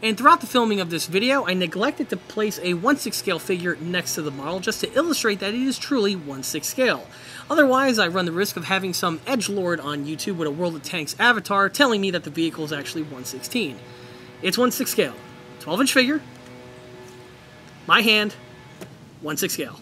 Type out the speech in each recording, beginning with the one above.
And throughout the filming of this video, I neglected to place a 1 6 scale figure next to the model just to illustrate that it is truly 1 6 scale. Otherwise, I run the risk of having some edge lord on YouTube with a World of Tanks avatar telling me that the vehicle is actually 116. It's 1 6 scale, 12 inch figure, my hand, 1 6 scale.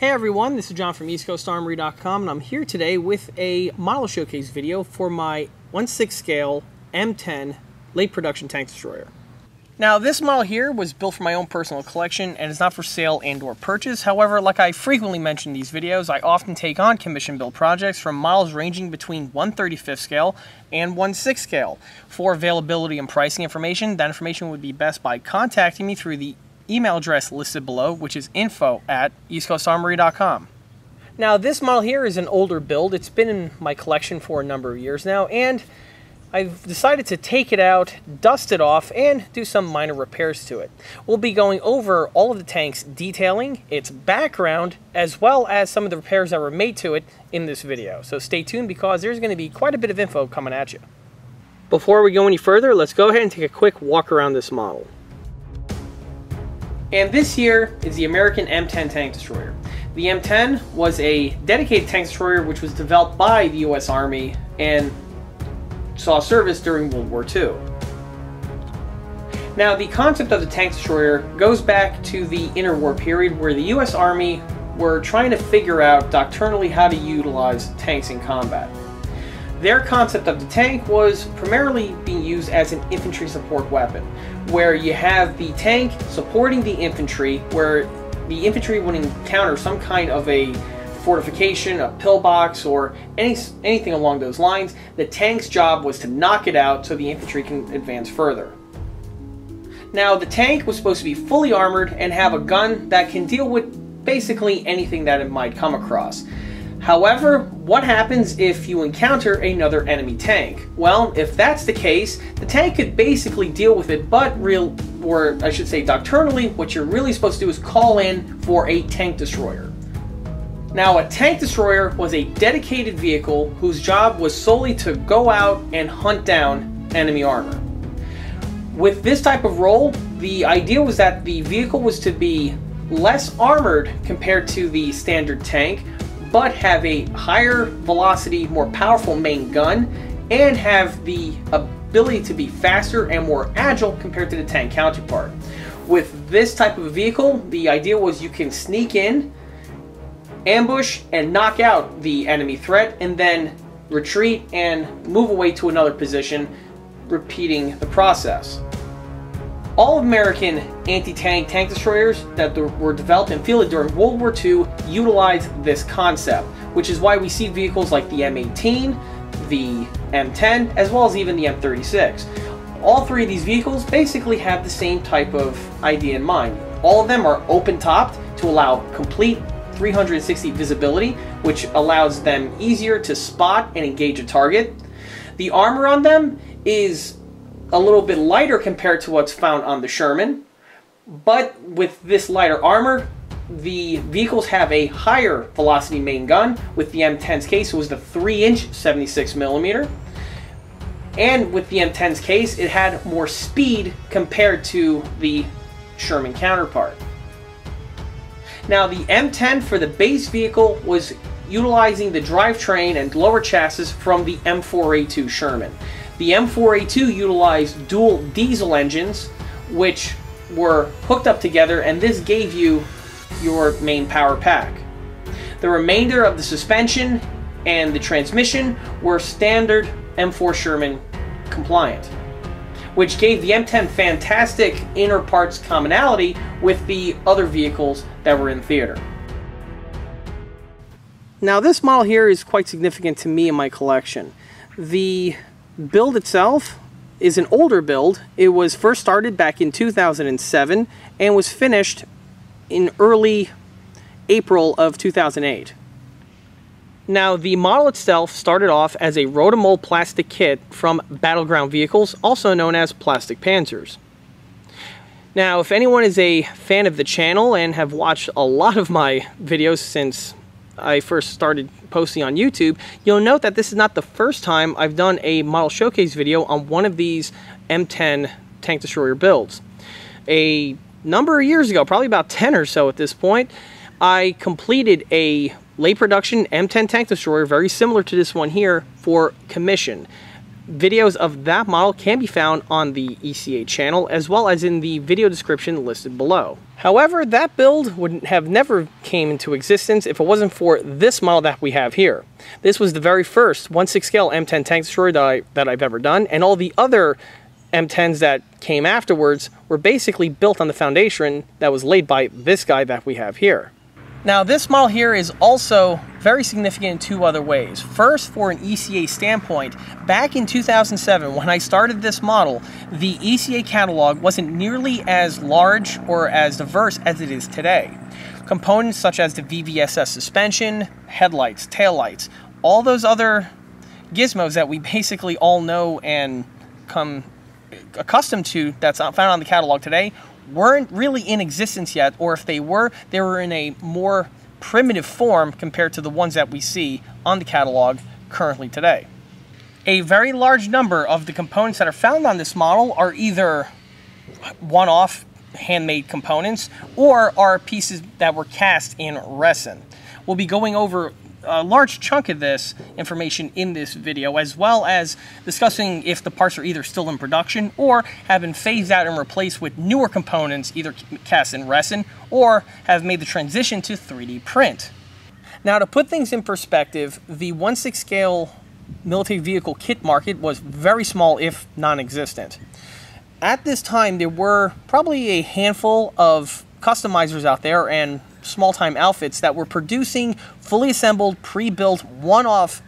Hey everyone, this is John from EastCoastArmory.com and I'm here today with a model showcase video for my 1/6 scale M10 late production tank destroyer. Now this model here was built for my own personal collection and is not for sale and or purchase. However, like I frequently mention in these videos, I often take on commission build projects from models ranging between 135th scale and 1/6 scale. For availability and pricing information, that information would be best by contacting me through the email address listed below, which is info at eastcoastarmory.com. Now, this model here is an older build. It's been in my collection for a number of years now, and I've decided to take it out, dust it off, and do some minor repairs to it. We'll be going over all of the tank's detailing, its background, as well as some of the repairs that were made to it in this video. So stay tuned because there's going to be quite a bit of info coming at you. Before we go any further, let's go ahead and take a quick walk around this model. And this here is the American M10 tank destroyer. The M10 was a dedicated tank destroyer which was developed by the US Army and saw service during World War II. Now, the concept of the tank destroyer goes back to the interwar period where the US Army were trying to figure out doctrinally how to utilize tanks in combat. Their concept of the tank was primarily being used as an infantry support weapon, where you have the tank supporting the infantry, where the infantry would encounter some kind of a fortification, a pillbox, or any, anything along those lines. The tank's job was to knock it out so the infantry can advance further. Now, the tank was supposed to be fully armored and have a gun that can deal with basically anything that it might come across. However, what happens if you encounter another enemy tank? Well, if that's the case, the tank could basically deal with it, but real, or I should say doctrinally, what you're really supposed to do is call in for a tank destroyer. Now, a tank destroyer was a dedicated vehicle whose job was solely to go out and hunt down enemy armor. With this type of role, the idea was that the vehicle was to be less armored compared to the standard tank, but have a higher velocity, more powerful main gun, and have the ability to be faster and more agile compared to the tank counterpart. With this type of vehicle, the idea was you can sneak in, ambush, and knock out the enemy threat, and then retreat and move away to another position, repeating the process. All American anti-tank tank destroyers that were developed and fielded during World War II utilized this concept, which is why we see vehicles like the M18, the M10, as well as even the M36. All three of these vehicles basically have the same type of idea in mind. All of them are open-topped to allow complete 360 visibility, which allows them easier to spot and engage a target. The armor on them is a little bit lighter compared to what's found on the Sherman. But with this lighter armor, the vehicles have a higher velocity main gun. With the M10's case, it was the 3-inch 76 millimeter. And with the M10's case, it had more speed compared to the Sherman counterpart. Now, the M10 for the base vehicle was utilizing the drivetrain and lower chassis from the M4A2 Sherman. The M4A2 utilized dual diesel engines, which were hooked up together, and this gave you your main power pack. The remainder of the suspension and the transmission were standard M4 Sherman compliant, which gave the M10 fantastic inner parts commonality with the other vehicles that were in theater. Now this model here is quite significant to me in my collection. The build itself is an older build. It was first started back in 2007 and was finished in early April of 2008. Now, the model itself started off as a Rotomold plastic kit from Battleground Vehicles, also known as Plastic Panzers. Now, if anyone is a fan of the channel and have watched a lot of my videos since I first started posting on YouTube, you'll note that this is not the first time I've done a model showcase video on one of these M10 tank destroyer builds. A number of years ago, probably about 10 or so at this point, I completed a late production M10 tank destroyer very similar to this one here for commission. Videos of that model can be found on the ECA channel as well as in the video description listed below. However, that build would have never came into existence if it wasn't for this model that we have here. This was the very first 1/6 scale M10 tank destroyer that, I, that I've ever done, and all the other M10s that came afterwards were basically built on the foundation that was laid by this guy that we have here. Now this model here is also very significant in two other ways. First, for an ECA standpoint, back in 2007 when I started this model, the ECA catalog wasn't nearly as large or as diverse as it is today. Components such as the VVSS suspension, headlights, taillights, all those other gizmos that we basically all know and come accustomed to that's found on the catalog today weren't really in existence yet, or if they were, they were in a more primitive form compared to the ones that we see on the catalog currently today. A very large number of the components that are found on this model are either one-off handmade components or are pieces that were cast in resin. We'll be going over a large chunk of this information in this video, as well as discussing if the parts are either still in production or have been phased out and replaced with newer components, either cast in resin or have made the transition to 3D print. Now, to put things in perspective, the 1/6 scale military vehicle kit market was very small, if non-existent. At this time, there were probably a handful of customizers out there and small time outfits that were producing fully assembled, pre built, one off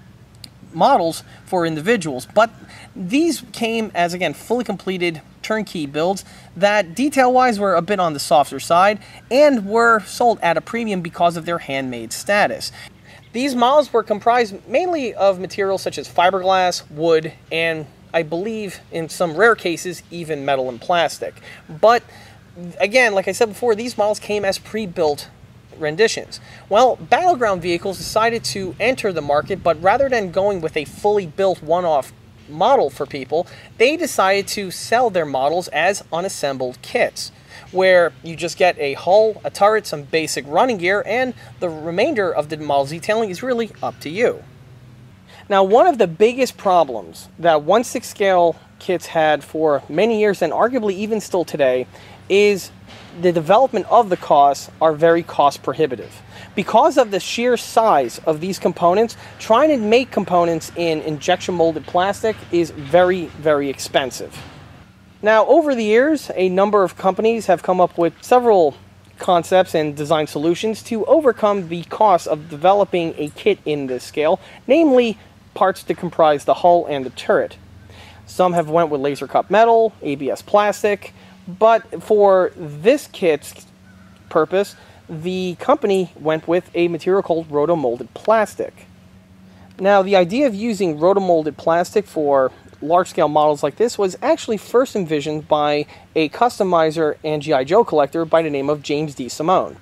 models for individuals. But these came as, again, fully completed turnkey builds that detail wise were a bit on the softer side and were sold at a premium because of their handmade status. These models were comprised mainly of materials such as fiberglass, wood, and I believe in some rare cases even metal and plastic. But again, like I said before, these models came as pre-built renditions. Well, Battleground Vehicles decided to enter the market, but rather than going with a fully built one-off model for people, they decided to sell their models as unassembled kits, where you just get a hull, a turret, some basic running gear, and the remainder of the model detailing is really up to you. Now, one of the biggest problems that 1/6 scale kits had for many years, and arguably even still today, is the development of the costs are very cost prohibitive. Because of the sheer size of these components, trying to make components in injection molded plastic is very, very expensive. Now, over the years, a number of companies have come up with several concepts and design solutions to overcome the cost of developing a kit in this scale, namely parts to comprise the hull and the turret. Some have went with laser cut metal, ABS plastic, but for this kit's purpose, the company went with a material called rotomolded plastic. Now, the idea of using rotomolded plastic for large-scale models like this was actually first envisioned by a customizer and G.I. Joe collector by the name of James DeSimone.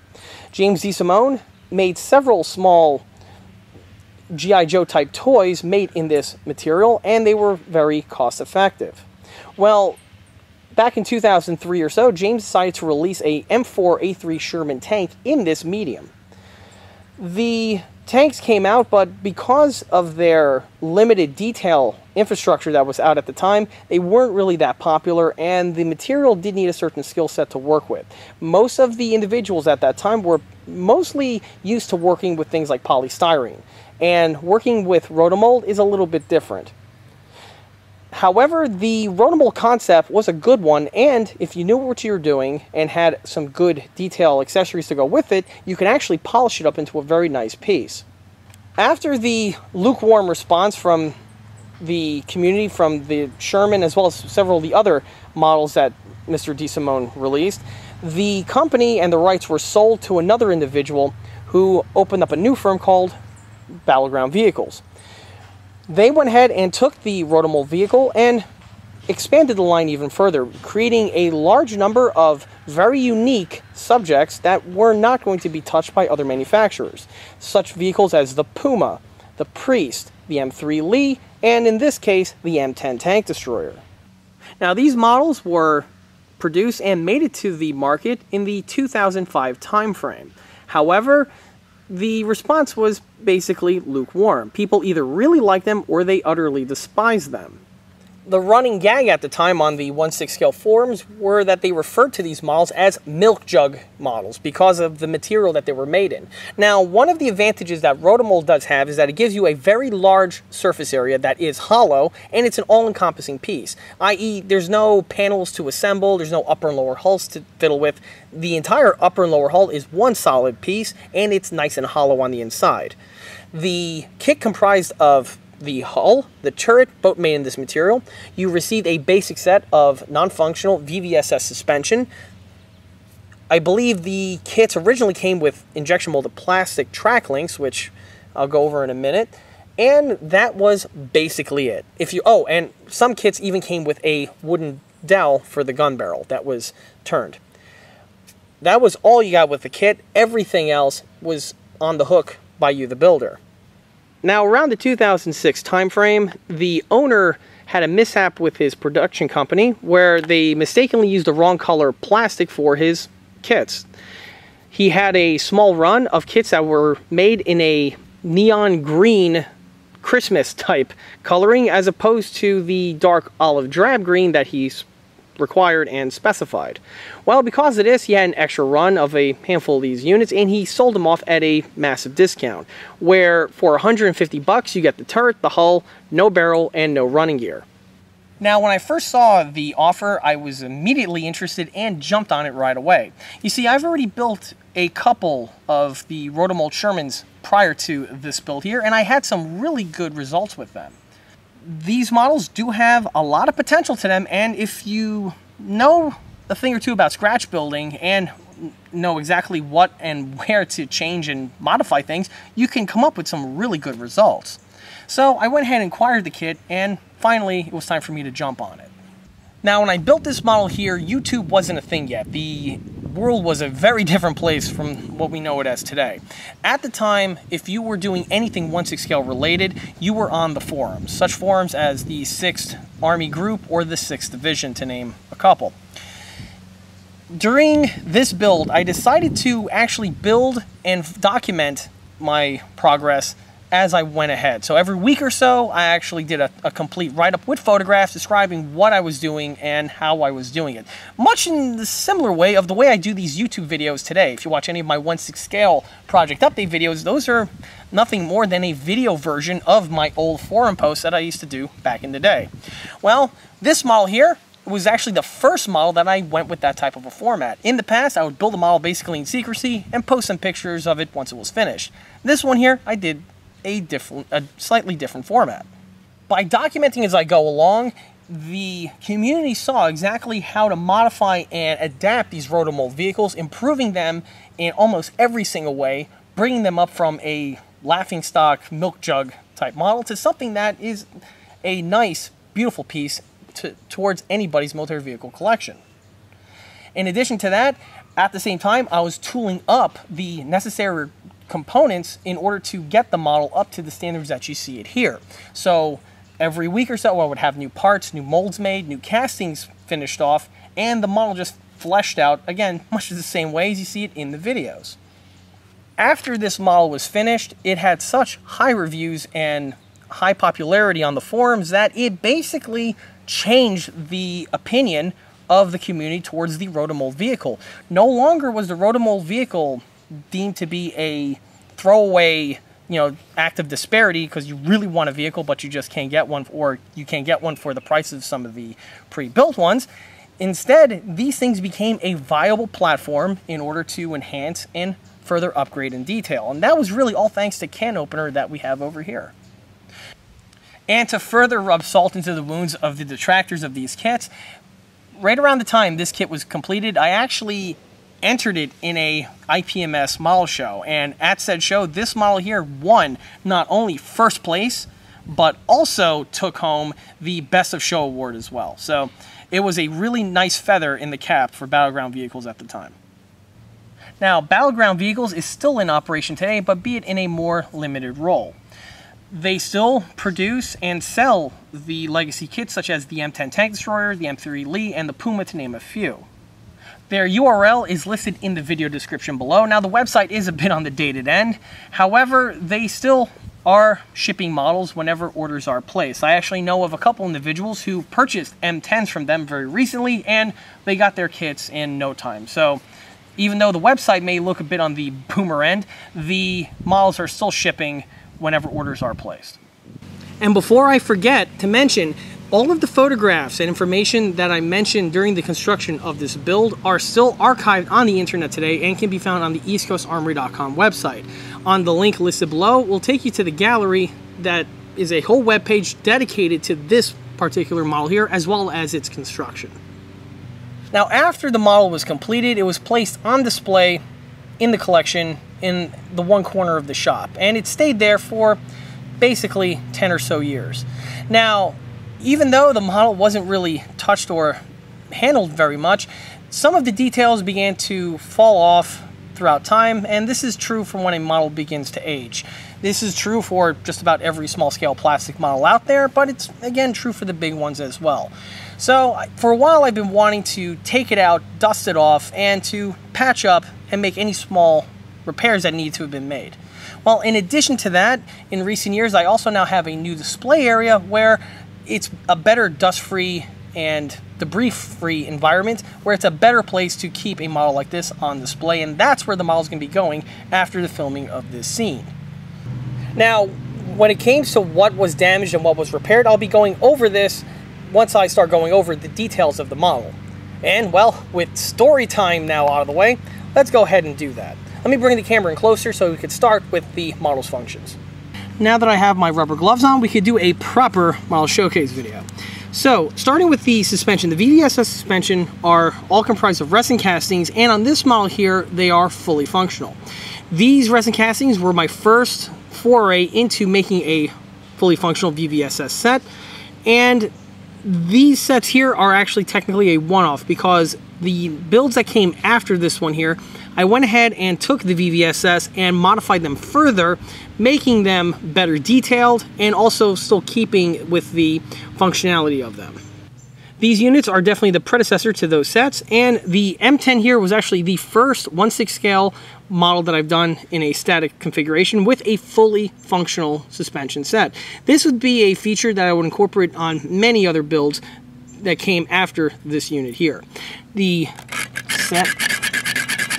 James DeSimone made several small G.I. Joe type toys made in this material, and they were very cost effective. Well, back in 2003 or so, James decided to release a M4A3 Sherman tank in this medium. The tanks came out, but because of their limited detail infrastructure that was out at the time, they weren't really that popular, and the material did need a certain skill set to work with. Most of the individuals at that time were mostly used to working with things like polystyrene, and working with rotomold is a little bit different. However, the rotomold concept was a good one, and if you knew what you were doing and had some good detail accessories to go with it, you can actually polish it up into a very nice piece. After the lukewarm response from the community, from the Sherman, as well as several of the other models that Mr. DeSimone released, the company and the rights were sold to another individual who opened up a new firm called Battleground Vehicles. They went ahead and took the rotomold vehicle and expanded the line even further, creating a large number of very unique subjects that were not going to be touched by other manufacturers. Such vehicles as the Puma, the Priest, the M3 Lee, and in this case, the M10 tank destroyer. Now these models were produced and made it to the market in the 2005 timeframe. However, the response was basically lukewarm. People either really liked them or they utterly despised them the running gag at the time on the 1 6 scale forums were that they referred to these models as milk jug models because of the material that they were made in. Now, one of the advantages that Rotomold does have is that it gives you a very large surface area that is hollow and it's an all-encompassing piece, i.e. there's no panels to assemble, there's no upper and lower hulls to fiddle with. The entire upper and lower hull is one solid piece and it's nice and hollow on the inside. The kit comprised of the hull, the turret, both made in this material. You received a basic set of non-functional VVSS suspension. I believe the kits originally came with injection molded plastic track links, which I'll go over in a minute. And that was basically it. If you oh, and some kits even came with a wooden dowel for the gun barrel that was turned. That was all you got with the kit. Everything else was on the hook by you, the builder. Now, around the 2006 timeframe, the owner had a mishap with his production company where they mistakenly used the wrong color plastic for his kits. He had a small run of kits that were made in a neon green Christmas type coloring as opposed to the dark olive drab green that he's required and specified. Well, because of this, he had an extra run of a handful of these units, and he sold them off at a massive discount, where for 150 bucks you get the turret, the hull, no barrel, and no running gear. Now, when I first saw the offer, I was immediately interested and jumped on it right away. You see, I've already built a couple of the Rotomold Shermans prior to this build here, and I had some really good results with them these models do have a lot of potential to them, and if you know a thing or two about scratch building and know exactly what and where to change and modify things, you can come up with some really good results. So I went ahead and acquired the kit, and finally it was time for me to jump on it. Now, when I built this model here, YouTube wasn't a thing yet. The world was a very different place from what we know it as today. At the time, if you were doing anything 1-6 scale related, you were on the forums, such forums as the 6th Army Group or the 6th Division, to name a couple. During this build, I decided to actually build and document my progress as I went ahead. So every week or so, I actually did a, a complete write-up with photographs describing what I was doing and how I was doing it. Much in the similar way of the way I do these YouTube videos today. If you watch any of my 1-6 scale project update videos, those are nothing more than a video version of my old forum posts that I used to do back in the day. Well, this model here was actually the first model that I went with that type of a format. In the past, I would build a model basically in secrecy and post some pictures of it once it was finished. This one here, I did a different, a slightly different format. By documenting as I go along, the community saw exactly how to modify and adapt these rotomold vehicles, improving them in almost every single way, bringing them up from a laughing stock milk jug type model to something that is a nice, beautiful piece to, towards anybody's military vehicle collection. In addition to that, at the same time, I was tooling up the necessary components in order to get the model up to the standards that you see it here. So every week or so I would have new parts, new molds made, new castings finished off, and the model just fleshed out, again, much the same way as you see it in the videos. After this model was finished, it had such high reviews and high popularity on the forums that it basically changed the opinion of the community towards the Rotomold vehicle. No longer was the Rotomold vehicle deemed to be a throwaway you know act of disparity because you really want a vehicle but you just can't get one or you can't get one for the price of some of the pre-built ones. Instead these things became a viable platform in order to enhance and further upgrade in detail. And that was really all thanks to can opener that we have over here. And to further rub salt into the wounds of the detractors of these kits right around the time this kit was completed i actually entered it in a IPMS model show. And at said show, this model here won not only first place, but also took home the Best of Show award as well. So It was a really nice feather in the cap for battleground vehicles at the time. Now, battleground vehicles is still in operation today, but be it in a more limited role. They still produce and sell the legacy kits such as the M10 Tank Destroyer, the M3 Lee, and the Puma to name a few. Their URL is listed in the video description below. Now the website is a bit on the dated end, however, they still are shipping models whenever orders are placed. I actually know of a couple individuals who purchased M10s from them very recently and they got their kits in no time. So even though the website may look a bit on the boomer end, the models are still shipping whenever orders are placed. And before I forget to mention, all of the photographs and information that I mentioned during the construction of this build are still archived on the internet today and can be found on the eastcoastarmory.com website. On the link listed below, will take you to the gallery that is a whole web page dedicated to this particular model here, as well as its construction. Now, after the model was completed, it was placed on display in the collection in the one corner of the shop, and it stayed there for basically 10 or so years. Now, even though the model wasn't really touched or handled very much, some of the details began to fall off throughout time, and this is true from when a model begins to age. This is true for just about every small scale plastic model out there, but it's again true for the big ones as well. So for a while I've been wanting to take it out, dust it off, and to patch up and make any small repairs that need to have been made. Well, in addition to that, in recent years I also now have a new display area where it's a better dust-free and debris-free environment where it's a better place to keep a model like this on display and that's where the model is going to be going after the filming of this scene. Now, when it came to what was damaged and what was repaired, I'll be going over this once I start going over the details of the model. And, well, with story time now out of the way, let's go ahead and do that. Let me bring the camera in closer so we could start with the model's functions. Now that I have my rubber gloves on, we could do a proper model showcase video. So, starting with the suspension, the VVSS suspension are all comprised of resin castings, and on this model here, they are fully functional. These resin castings were my first foray into making a fully functional VVSS set, and these sets here are actually technically a one-off because the builds that came after this one here, I went ahead and took the VVSS and modified them further, making them better detailed and also still keeping with the functionality of them. These units are definitely the predecessor to those sets, and the M10 here was actually the first 1-6 scale model that I've done in a static configuration with a fully functional suspension set. This would be a feature that I would incorporate on many other builds that came after this unit here. The set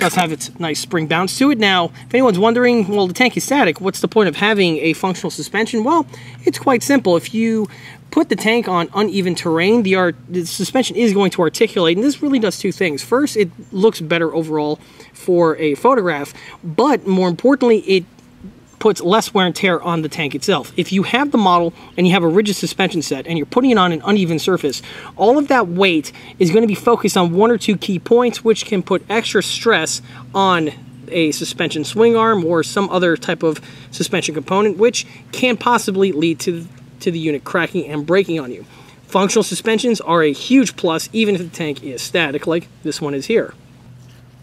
does have its nice spring bounce to it. Now, if anyone's wondering, well, the tank is static, what's the point of having a functional suspension? Well, it's quite simple. If you put the tank on uneven terrain, the, art, the suspension is going to articulate, and this really does two things. First, it looks better overall for a photograph, but more importantly, it puts less wear and tear on the tank itself. If you have the model and you have a rigid suspension set and you're putting it on an uneven surface, all of that weight is going to be focused on one or two key points, which can put extra stress on a suspension swing arm or some other type of suspension component, which can possibly lead to to the unit cracking and breaking on you. Functional suspensions are a huge plus even if the tank is static like this one is here.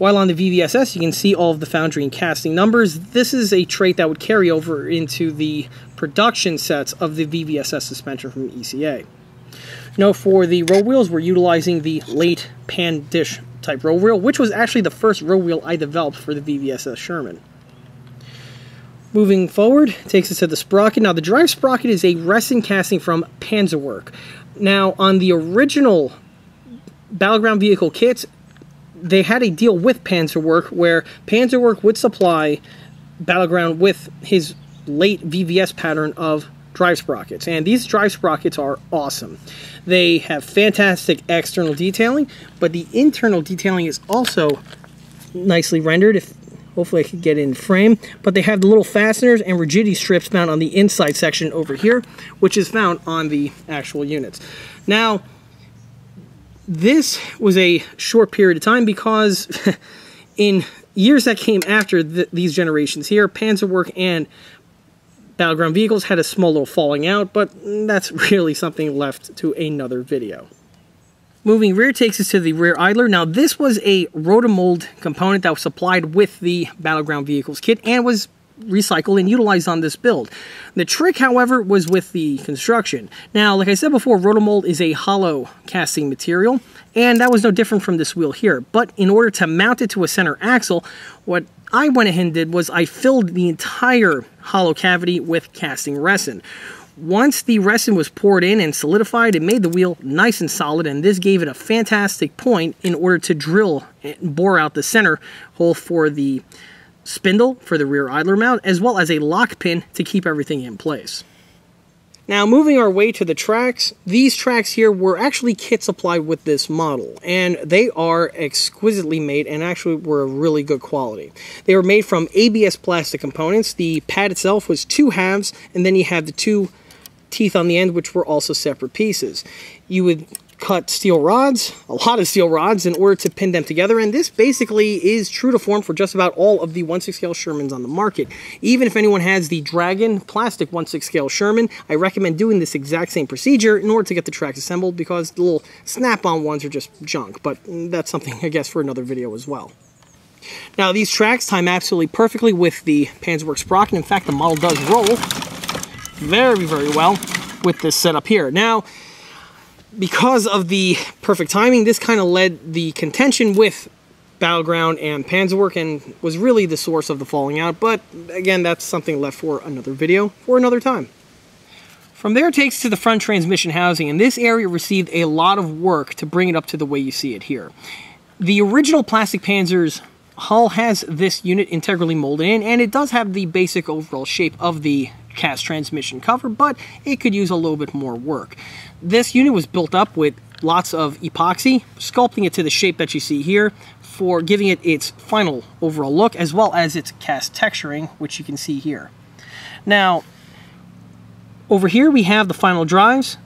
While on the VVSS you can see all of the foundry and casting numbers, this is a trait that would carry over into the production sets of the VVSS suspension from ECA. Now for the road wheels we're utilizing the late pan dish type road wheel, which was actually the first road wheel I developed for the VVSS Sherman. Moving forward, takes us to the sprocket. Now, the drive sprocket is a resin casting from Panzerwerk. Now, on the original Battleground vehicle kits, they had a deal with Panzerwerk where Panzerwerk would supply Battleground with his late VVS pattern of drive sprockets. And these drive sprockets are awesome. They have fantastic external detailing, but the internal detailing is also nicely rendered. If Hopefully I could get in frame. But they have the little fasteners and rigidity strips found on the inside section over here, which is found on the actual units. Now, this was a short period of time because in years that came after the, these generations here, Panzerwerk and Battleground vehicles had a small little falling out, but that's really something left to another video. Moving rear takes us to the rear idler. Now this was a rotomold component that was supplied with the Battleground Vehicles kit and was recycled and utilized on this build. The trick, however, was with the construction. Now, like I said before, rotomold is a hollow casting material, and that was no different from this wheel here. But in order to mount it to a center axle, what I went ahead and did was I filled the entire hollow cavity with casting resin. Once the resin was poured in and solidified, it made the wheel nice and solid, and this gave it a fantastic point in order to drill and bore out the center hole for the spindle for the rear idler mount, as well as a lock pin to keep everything in place. Now, moving our way to the tracks, these tracks here were actually kit supplied with this model, and they are exquisitely made and actually were of really good quality. They were made from ABS plastic components. The pad itself was two halves, and then you have the two teeth on the end, which were also separate pieces. You would cut steel rods, a lot of steel rods, in order to pin them together. And this basically is true to form for just about all of the 1 6 scale Shermans on the market. Even if anyone has the Dragon plastic 1 6 scale Sherman, I recommend doing this exact same procedure in order to get the tracks assembled because the little snap-on ones are just junk. But that's something, I guess, for another video as well. Now, these tracks time absolutely perfectly with the Panzerwerk sprocket. In fact, the model does roll very, very well with this setup here. Now, because of the perfect timing, this kind of led the contention with Battleground and Panzerwerk and was really the source of the falling out. But again, that's something left for another video for another time. From there it takes to the front transmission housing, and this area received a lot of work to bring it up to the way you see it here. The original Plastic Panzer's hull has this unit integrally molded in, and it does have the basic overall shape of the cast transmission cover, but it could use a little bit more work. This unit was built up with lots of epoxy, sculpting it to the shape that you see here for giving it its final overall look, as well as its cast texturing, which you can see here. Now, over here we have the final drives.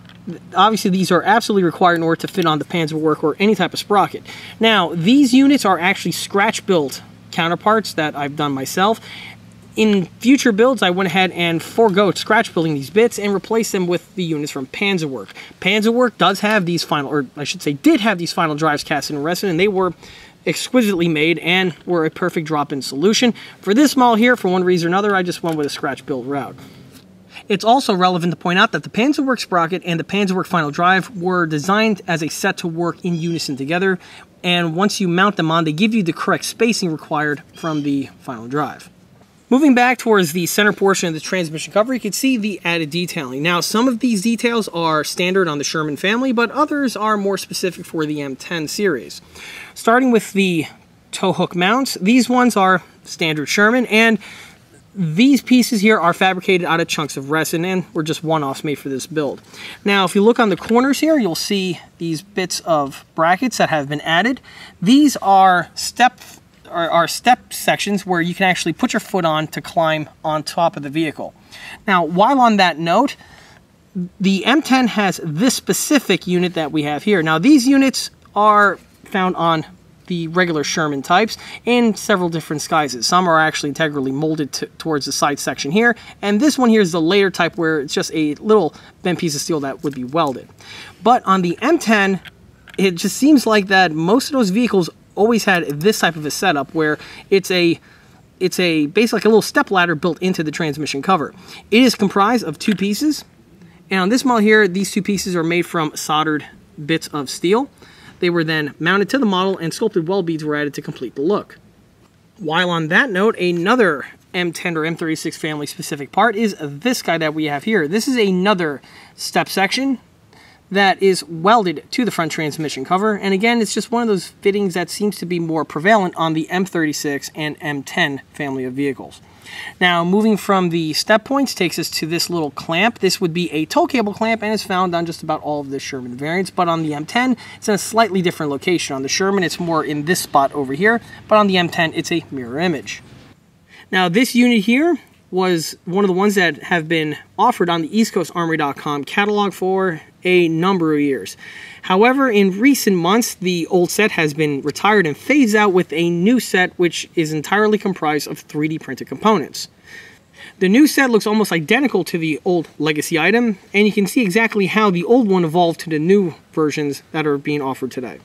Obviously, these are absolutely required in order to fit on the Panzerwerk or any type of sprocket. Now, these units are actually scratch-built counterparts that I've done myself in future builds, I went ahead and forego scratch building these bits and replaced them with the units from Panzerwerk. Panzerwerk does have these final, or I should say did have these final drives cast in resin, and they were exquisitely made and were a perfect drop-in solution. For this model here, for one reason or another, I just went with a scratch build route. It's also relevant to point out that the Panzerwerk sprocket and the Panzerwerk final drive were designed as a set to work in unison together, and once you mount them on, they give you the correct spacing required from the final drive. Moving back towards the center portion of the transmission cover, you can see the added detailing. Now, some of these details are standard on the Sherman family, but others are more specific for the M10 series. Starting with the tow hook mounts, these ones are standard Sherman, and these pieces here are fabricated out of chunks of resin and were just one-offs made for this build. Now, if you look on the corners here, you'll see these bits of brackets that have been added. These are step are, are step sections where you can actually put your foot on to climb on top of the vehicle. Now, while on that note, the M10 has this specific unit that we have here. Now, these units are found on the regular Sherman types in several different sizes. Some are actually integrally molded towards the side section here, and this one here is the later type where it's just a little bent piece of steel that would be welded. But on the M10, it just seems like that most of those vehicles always had this type of a setup where it's a it's a basically like a little step ladder built into the transmission cover. It is comprised of two pieces, and on this model here, these two pieces are made from soldered bits of steel. They were then mounted to the model and sculpted weld beads were added to complete the look. While on that note, another M10 or M36 family specific part is this guy that we have here. This is another step section that is welded to the front transmission cover. And again, it's just one of those fittings that seems to be more prevalent on the M36 and M10 family of vehicles. Now, moving from the step points takes us to this little clamp. This would be a tow cable clamp and is found on just about all of the Sherman variants, but on the M10, it's in a slightly different location. On the Sherman, it's more in this spot over here, but on the M10, it's a mirror image. Now, this unit here was one of the ones that have been offered on the EastCoastArmory.com catalog for a number of years. However, in recent months, the old set has been retired and phased out with a new set which is entirely comprised of 3D printed components. The new set looks almost identical to the old legacy item, and you can see exactly how the old one evolved to the new versions that are being offered today.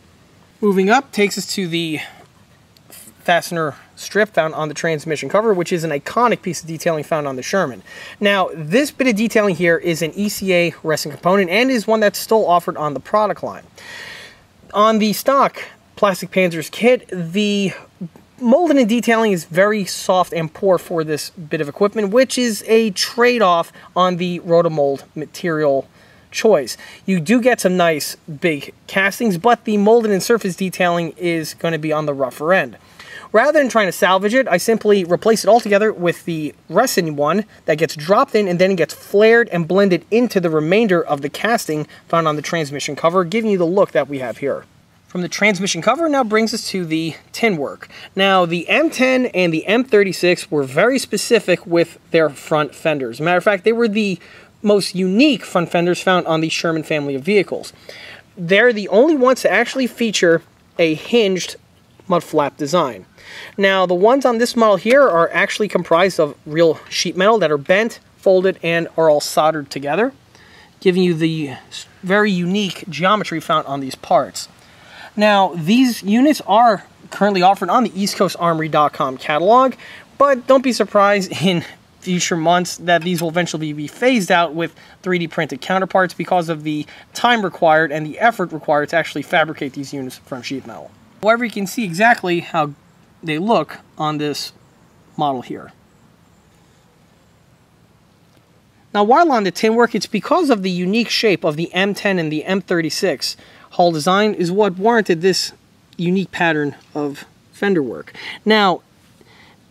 Moving up takes us to the fastener strip found on the transmission cover, which is an iconic piece of detailing found on the Sherman. Now, this bit of detailing here is an ECA resin component and is one that's still offered on the product line. On the stock Plastic Panzers kit, the molding and detailing is very soft and poor for this bit of equipment, which is a trade-off on the rotomold material choice. You do get some nice big castings, but the molded and surface detailing is going to be on the rougher end. Rather than trying to salvage it, I simply replace it all together with the resin one that gets dropped in and then it gets flared and blended into the remainder of the casting found on the transmission cover, giving you the look that we have here. From the transmission cover now brings us to the tin work. Now the M10 and the M36 were very specific with their front fenders. matter of fact, they were the most unique front fenders found on the Sherman family of vehicles. They're the only ones to actually feature a hinged mud flap design. Now, the ones on this model here are actually comprised of real sheet metal that are bent, folded, and are all soldered together, giving you the very unique geometry found on these parts. Now, these units are currently offered on the EastCoastArmory.com catalog, but don't be surprised in future months that these will eventually be phased out with 3D printed counterparts because of the time required and the effort required to actually fabricate these units from sheet metal. However, you can see exactly how they look on this model here. Now while on the tin work, it's because of the unique shape of the M10 and the M36 hull design is what warranted this unique pattern of fender work. Now,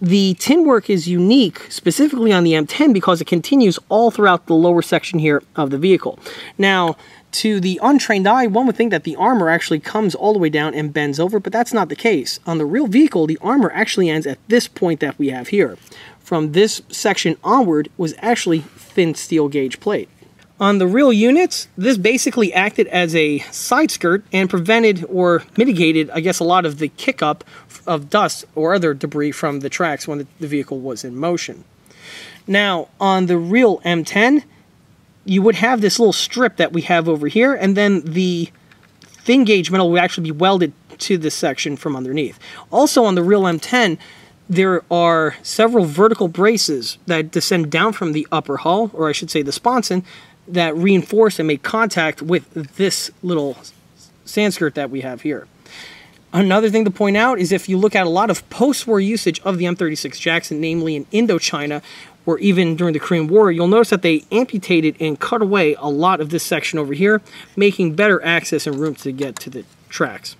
the tin work is unique specifically on the M10 because it continues all throughout the lower section here of the vehicle. Now, to the untrained eye, one would think that the armor actually comes all the way down and bends over, but that's not the case. On the real vehicle, the armor actually ends at this point that we have here. From this section onward was actually thin steel gauge plate. On the real units, this basically acted as a side skirt and prevented or mitigated, I guess, a lot of the kick up of dust or other debris from the tracks when the vehicle was in motion. Now, on the real M10, you would have this little strip that we have over here, and then the thin gauge metal would actually be welded to this section from underneath. Also on the real M10, there are several vertical braces that descend down from the upper hull, or I should say the sponson, that reinforce and make contact with this little sand skirt that we have here. Another thing to point out is if you look at a lot of post-war usage of the M36 Jackson, namely in Indochina, or even during the Korean War, you'll notice that they amputated and cut away a lot of this section over here, making better access and room to get to the tracks.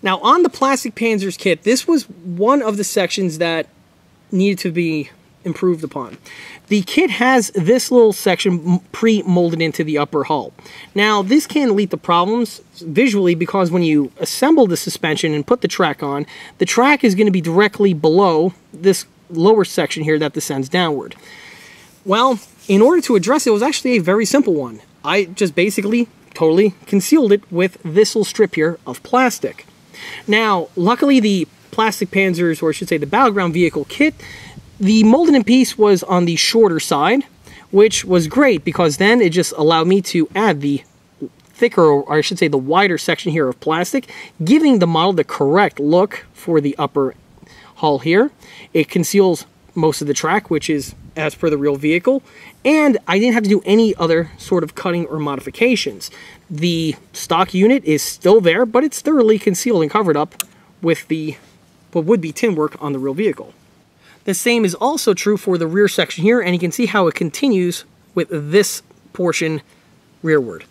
Now on the Plastic Panzers kit, this was one of the sections that needed to be improved upon. The kit has this little section pre-molded into the upper hull. Now this can lead to problems visually because when you assemble the suspension and put the track on, the track is going to be directly below this lower section here that descends downward. Well, in order to address it, it was actually a very simple one. I just basically totally concealed it with this little strip here of plastic. Now, luckily the plastic Panzers, or I should say the Battleground Vehicle kit, the molded in piece was on the shorter side, which was great because then it just allowed me to add the thicker, or I should say the wider section here of plastic, giving the model the correct look for the upper hull here. It conceals most of the track, which is as per the real vehicle, and I didn't have to do any other sort of cutting or modifications. The stock unit is still there, but it's thoroughly concealed and covered up with the what would be tin work on the real vehicle. The same is also true for the rear section here, and you can see how it continues with this portion rearward.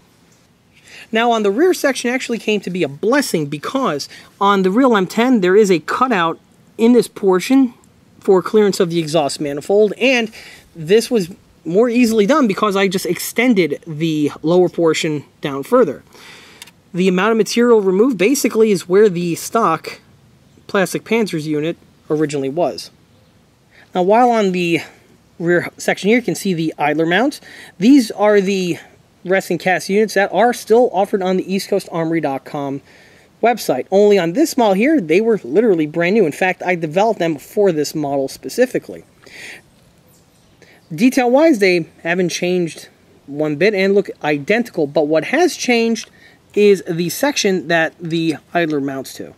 Now on the rear section actually came to be a blessing because on the real M10 there is a cutout in this portion for clearance of the exhaust manifold and this was more easily done because I just extended the lower portion down further. The amount of material removed basically is where the stock plastic Panzers unit originally was. Now while on the rear section here you can see the idler mounts. These are the resin cast units that are still offered on the eastcoastarmory.com website. Only on this model here, they were literally brand new. In fact, I developed them for this model specifically. Detail-wise, they haven't changed one bit and look identical, but what has changed is the section that the idler mounts to.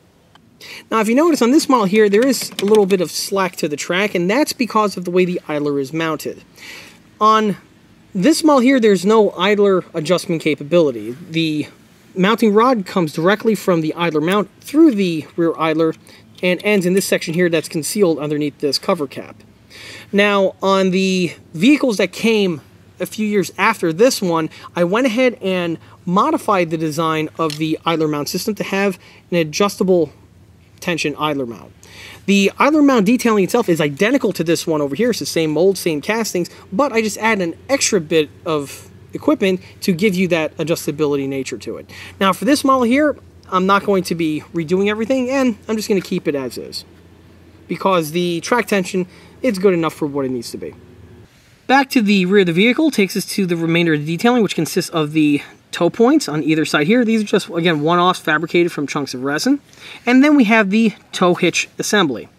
Now, if you notice on this model here, there is a little bit of slack to the track, and that's because of the way the idler is mounted. On this model here, there's no idler adjustment capability. The mounting rod comes directly from the idler mount through the rear idler and ends in this section here that's concealed underneath this cover cap. Now, on the vehicles that came a few years after this one, I went ahead and modified the design of the idler mount system to have an adjustable tension idler mount. The idler mount detailing itself is identical to this one over here. It's the same mold, same castings, but I just add an extra bit of equipment to give you that adjustability nature to it. Now for this model here, I'm not going to be redoing everything and I'm just going to keep it as is because the track tension is good enough for what it needs to be. Back to the rear of the vehicle takes us to the remainder of the detailing, which consists of the tow points on either side here. These are just, again, one-offs fabricated from chunks of resin. And then we have the tow hitch assembly.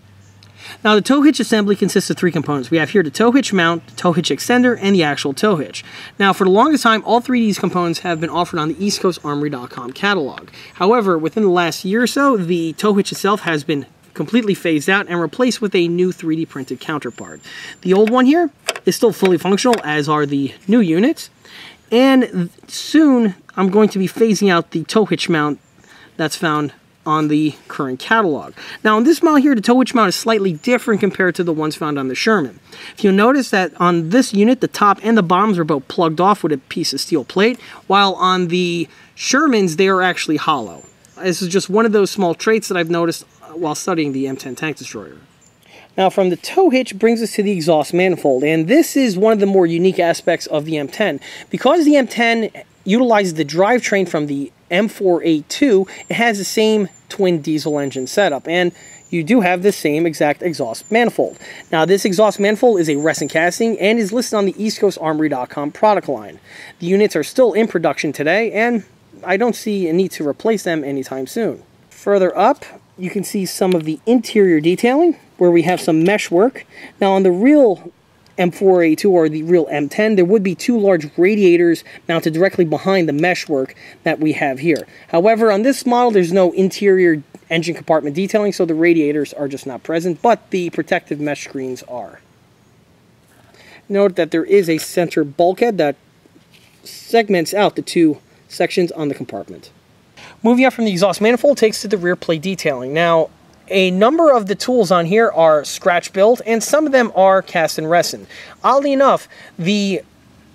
Now the tow hitch assembly consists of three components. We have here the tow hitch mount, the tow hitch extender, and the actual tow hitch. Now for the longest time, all three of these components have been offered on the EastCoastArmory.com catalog. However, within the last year or so, the tow hitch itself has been completely phased out and replaced with a new 3D printed counterpart. The old one here is still fully functional, as are the new units. And soon, I'm going to be phasing out the tow hitch mount that's found on the current catalog. Now on this model here, the tow hitch mount is slightly different compared to the ones found on the Sherman. If you'll notice that on this unit, the top and the bottoms are both plugged off with a piece of steel plate, while on the Shermans, they are actually hollow. This is just one of those small traits that I've noticed uh, while studying the M10 tank destroyer. Now from the tow hitch brings us to the exhaust manifold and this is one of the more unique aspects of the M10. Because the M10 utilizes the drivetrain from the M4A2, it has the same twin diesel engine setup and you do have the same exact exhaust manifold. Now this exhaust manifold is a resin casting and is listed on the EastCoastArmory.com product line. The units are still in production today and I don't see a need to replace them anytime soon. Further up, you can see some of the interior detailing where we have some mesh work. Now on the real M4A2 or the real M10, there would be two large radiators mounted directly behind the mesh work that we have here. However, on this model, there's no interior engine compartment detailing, so the radiators are just not present, but the protective mesh screens are. Note that there is a center bulkhead that segments out the two sections on the compartment. Moving up from the exhaust manifold takes to the rear plate detailing. Now, a number of the tools on here are scratch built, and some of them are cast in resin. Oddly enough, the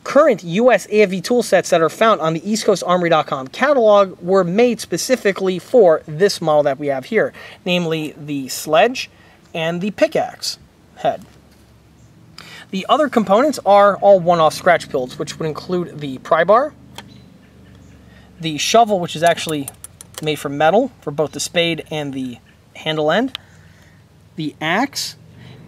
current US AFV tool sets that are found on the EastCoastArmory.com catalog were made specifically for this model that we have here, namely the sledge and the pickaxe head. The other components are all one-off scratch builds, which would include the pry bar, the shovel, which is actually made from metal for both the spade and the handle end, the axe,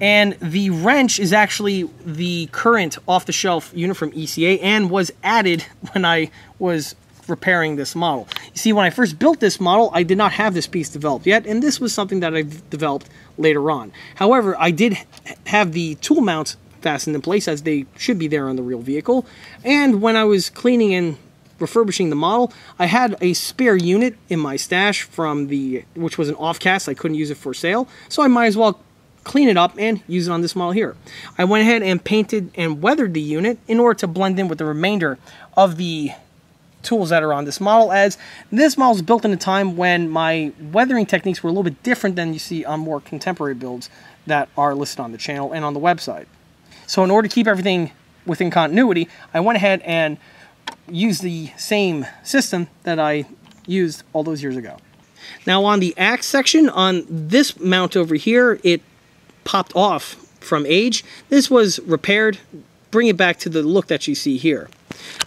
and the wrench is actually the current off-the-shelf unit from ECA and was added when I was repairing this model. You see, when I first built this model, I did not have this piece developed yet, and this was something that I've developed later on. However, I did have the tool mounts fastened in place as they should be there on the real vehicle, and when I was cleaning and refurbishing the model, I had a spare unit in my stash from the, which was an offcast. I couldn't use it for sale, so I might as well clean it up and use it on this model here. I went ahead and painted and weathered the unit in order to blend in with the remainder of the tools that are on this model as this model is built in a time when my weathering techniques were a little bit different than you see on more contemporary builds that are listed on the channel and on the website. So in order to keep everything within continuity, I went ahead and use the same system that I used all those years ago. Now on the axe section, on this mount over here, it popped off from age. This was repaired, bring it back to the look that you see here.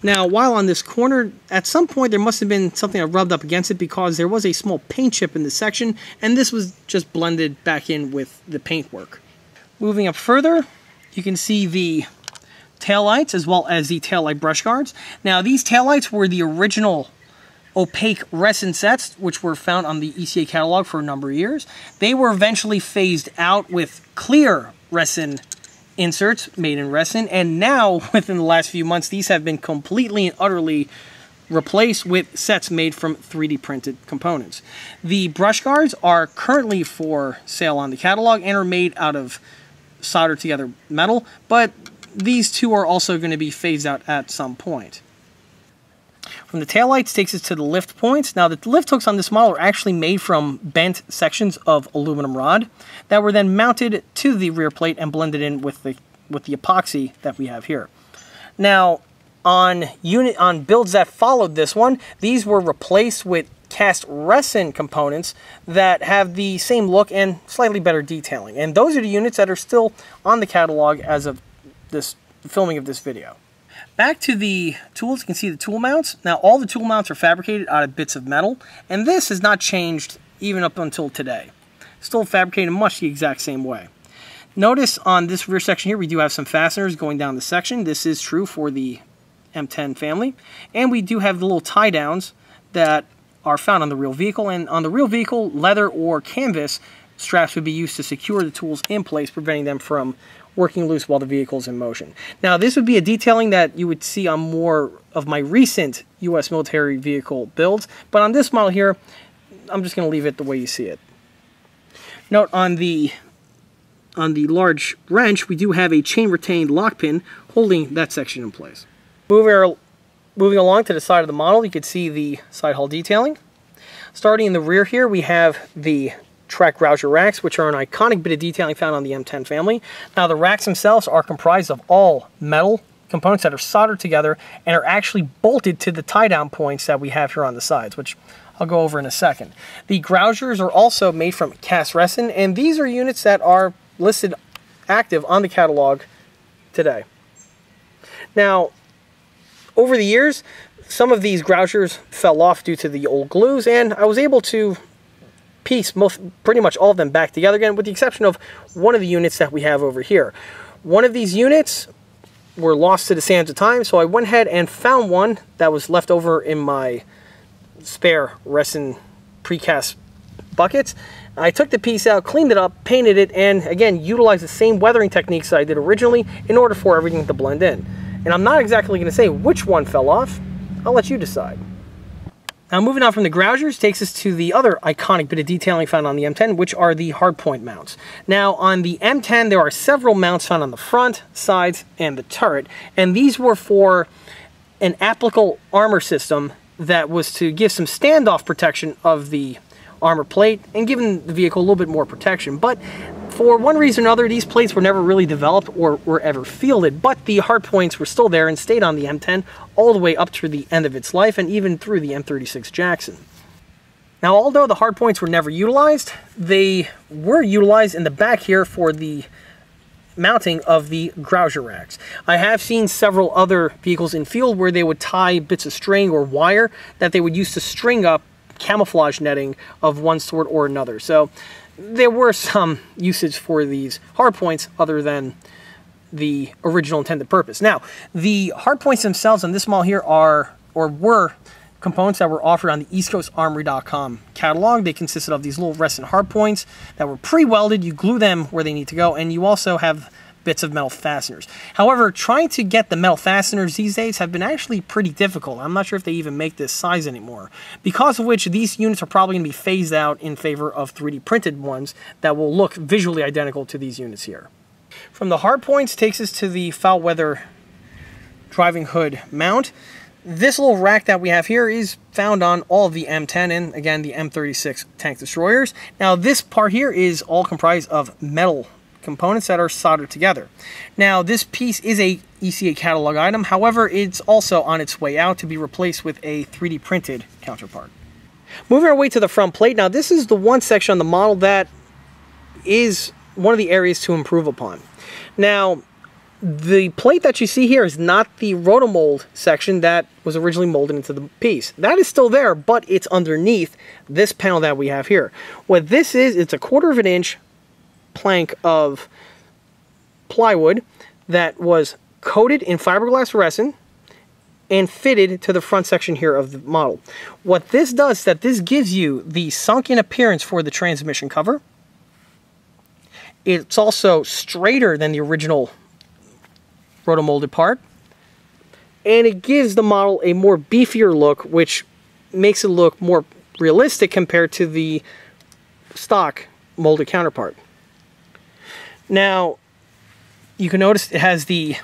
Now, while on this corner, at some point there must have been something that rubbed up against it because there was a small paint chip in this section, and this was just blended back in with the paint work. Moving up further, you can see the taillights as well as the taillight brush guards. Now these taillights were the original opaque resin sets which were found on the ECA catalog for a number of years. They were eventually phased out with clear resin inserts made in resin, and now within the last few months, these have been completely and utterly replaced with sets made from 3D printed components. The brush guards are currently for sale on the catalog and are made out of soldered together metal, but these two are also going to be phased out at some point. From the taillights takes us to the lift points. Now the lift hooks on this model are actually made from bent sections of aluminum rod that were then mounted to the rear plate and blended in with the with the epoxy that we have here. Now on unit on builds that followed this one, these were replaced with cast resin components that have the same look and slightly better detailing. And those are the units that are still on the catalog as of this filming of this video. Back to the tools, you can see the tool mounts. Now all the tool mounts are fabricated out of bits of metal, and this has not changed even up until today. Still fabricated much the exact same way. Notice on this rear section here, we do have some fasteners going down the section. This is true for the M10 family. And we do have the little tie downs that are found on the real vehicle. And on the real vehicle, leather or canvas straps would be used to secure the tools in place, preventing them from working loose while the vehicle is in motion. Now, this would be a detailing that you would see on more of my recent U.S. military vehicle builds, but on this model here, I'm just going to leave it the way you see it. Note on the on the large wrench, we do have a chain retained lock pin holding that section in place. Moving, moving along to the side of the model, you can see the side hull detailing. Starting in the rear here, we have the track grouser racks, which are an iconic bit of detailing found on the M10 family. Now, the racks themselves are comprised of all metal components that are soldered together and are actually bolted to the tie-down points that we have here on the sides, which I'll go over in a second. The grousers are also made from cast resin, and these are units that are listed active on the catalog today. Now, over the years, some of these grousers fell off due to the old glues, and I was able to piece most, pretty much all of them back together again, with the exception of one of the units that we have over here. One of these units were lost to the sands of time, so I went ahead and found one that was left over in my spare resin precast buckets. I took the piece out, cleaned it up, painted it, and again, utilized the same weathering techniques I did originally in order for everything to blend in. And I'm not exactly going to say which one fell off. I'll let you decide. Now moving on from the grousers takes us to the other iconic bit of detailing found on the M10, which are the hardpoint mounts. Now on the M10, there are several mounts found on the front, sides, and the turret. And these were for an applicable armor system that was to give some standoff protection of the armor plate and giving the vehicle a little bit more protection. But for one reason or another, these plates were never really developed or were ever fielded, but the hard points were still there and stayed on the M10 all the way up to the end of its life and even through the M36 Jackson. Now, although the hard points were never utilized, they were utilized in the back here for the mounting of the grouser racks. I have seen several other vehicles in field where they would tie bits of string or wire that they would use to string up camouflage netting of one sort or another. So there were some usage for these hard points other than the original intended purpose. Now, the hard points themselves on this model here are, or were, components that were offered on the eastcoastarmory.com catalog. They consisted of these little resin hard points that were pre-welded. You glue them where they need to go, and you also have bits of metal fasteners. However, trying to get the metal fasteners these days have been actually pretty difficult. I'm not sure if they even make this size anymore. Because of which these units are probably going to be phased out in favor of 3D printed ones that will look visually identical to these units here. From the hard points takes us to the foul weather driving hood mount. This little rack that we have here is found on all the M10 and again the M36 tank destroyers. Now this part here is all comprised of metal components that are soldered together. Now, this piece is a ECA catalog item, however, it's also on its way out to be replaced with a 3D printed counterpart. Moving our way to the front plate, now this is the one section on the model that is one of the areas to improve upon. Now, the plate that you see here is not the rotomold section that was originally molded into the piece. That is still there, but it's underneath this panel that we have here. What this is, it's a quarter of an inch plank of plywood that was coated in fiberglass resin and fitted to the front section here of the model. What this does is that this gives you the sunken appearance for the transmission cover. It's also straighter than the original rotomolded part. And it gives the model a more beefier look, which makes it look more realistic compared to the stock molded counterpart. Now, you can notice it has the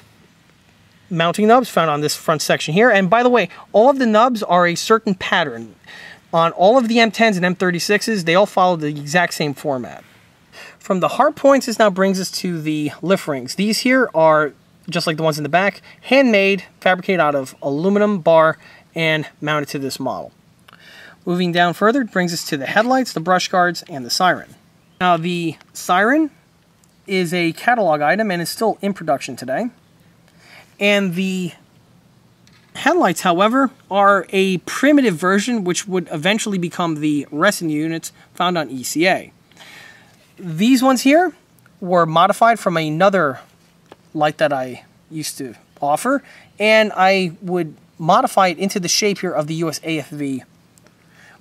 mounting nubs found on this front section here. And by the way, all of the nubs are a certain pattern. On all of the M10s and M36s, they all follow the exact same format. From the hard points, this now brings us to the lift rings. These here are, just like the ones in the back, handmade, fabricated out of aluminum bar, and mounted to this model. Moving down further, brings us to the headlights, the brush guards, and the siren. Now the siren is a catalog item and is still in production today. And the headlights, however, are a primitive version which would eventually become the Resin units found on ECA. These ones here were modified from another light that I used to offer, and I would modify it into the shape here of the US AFV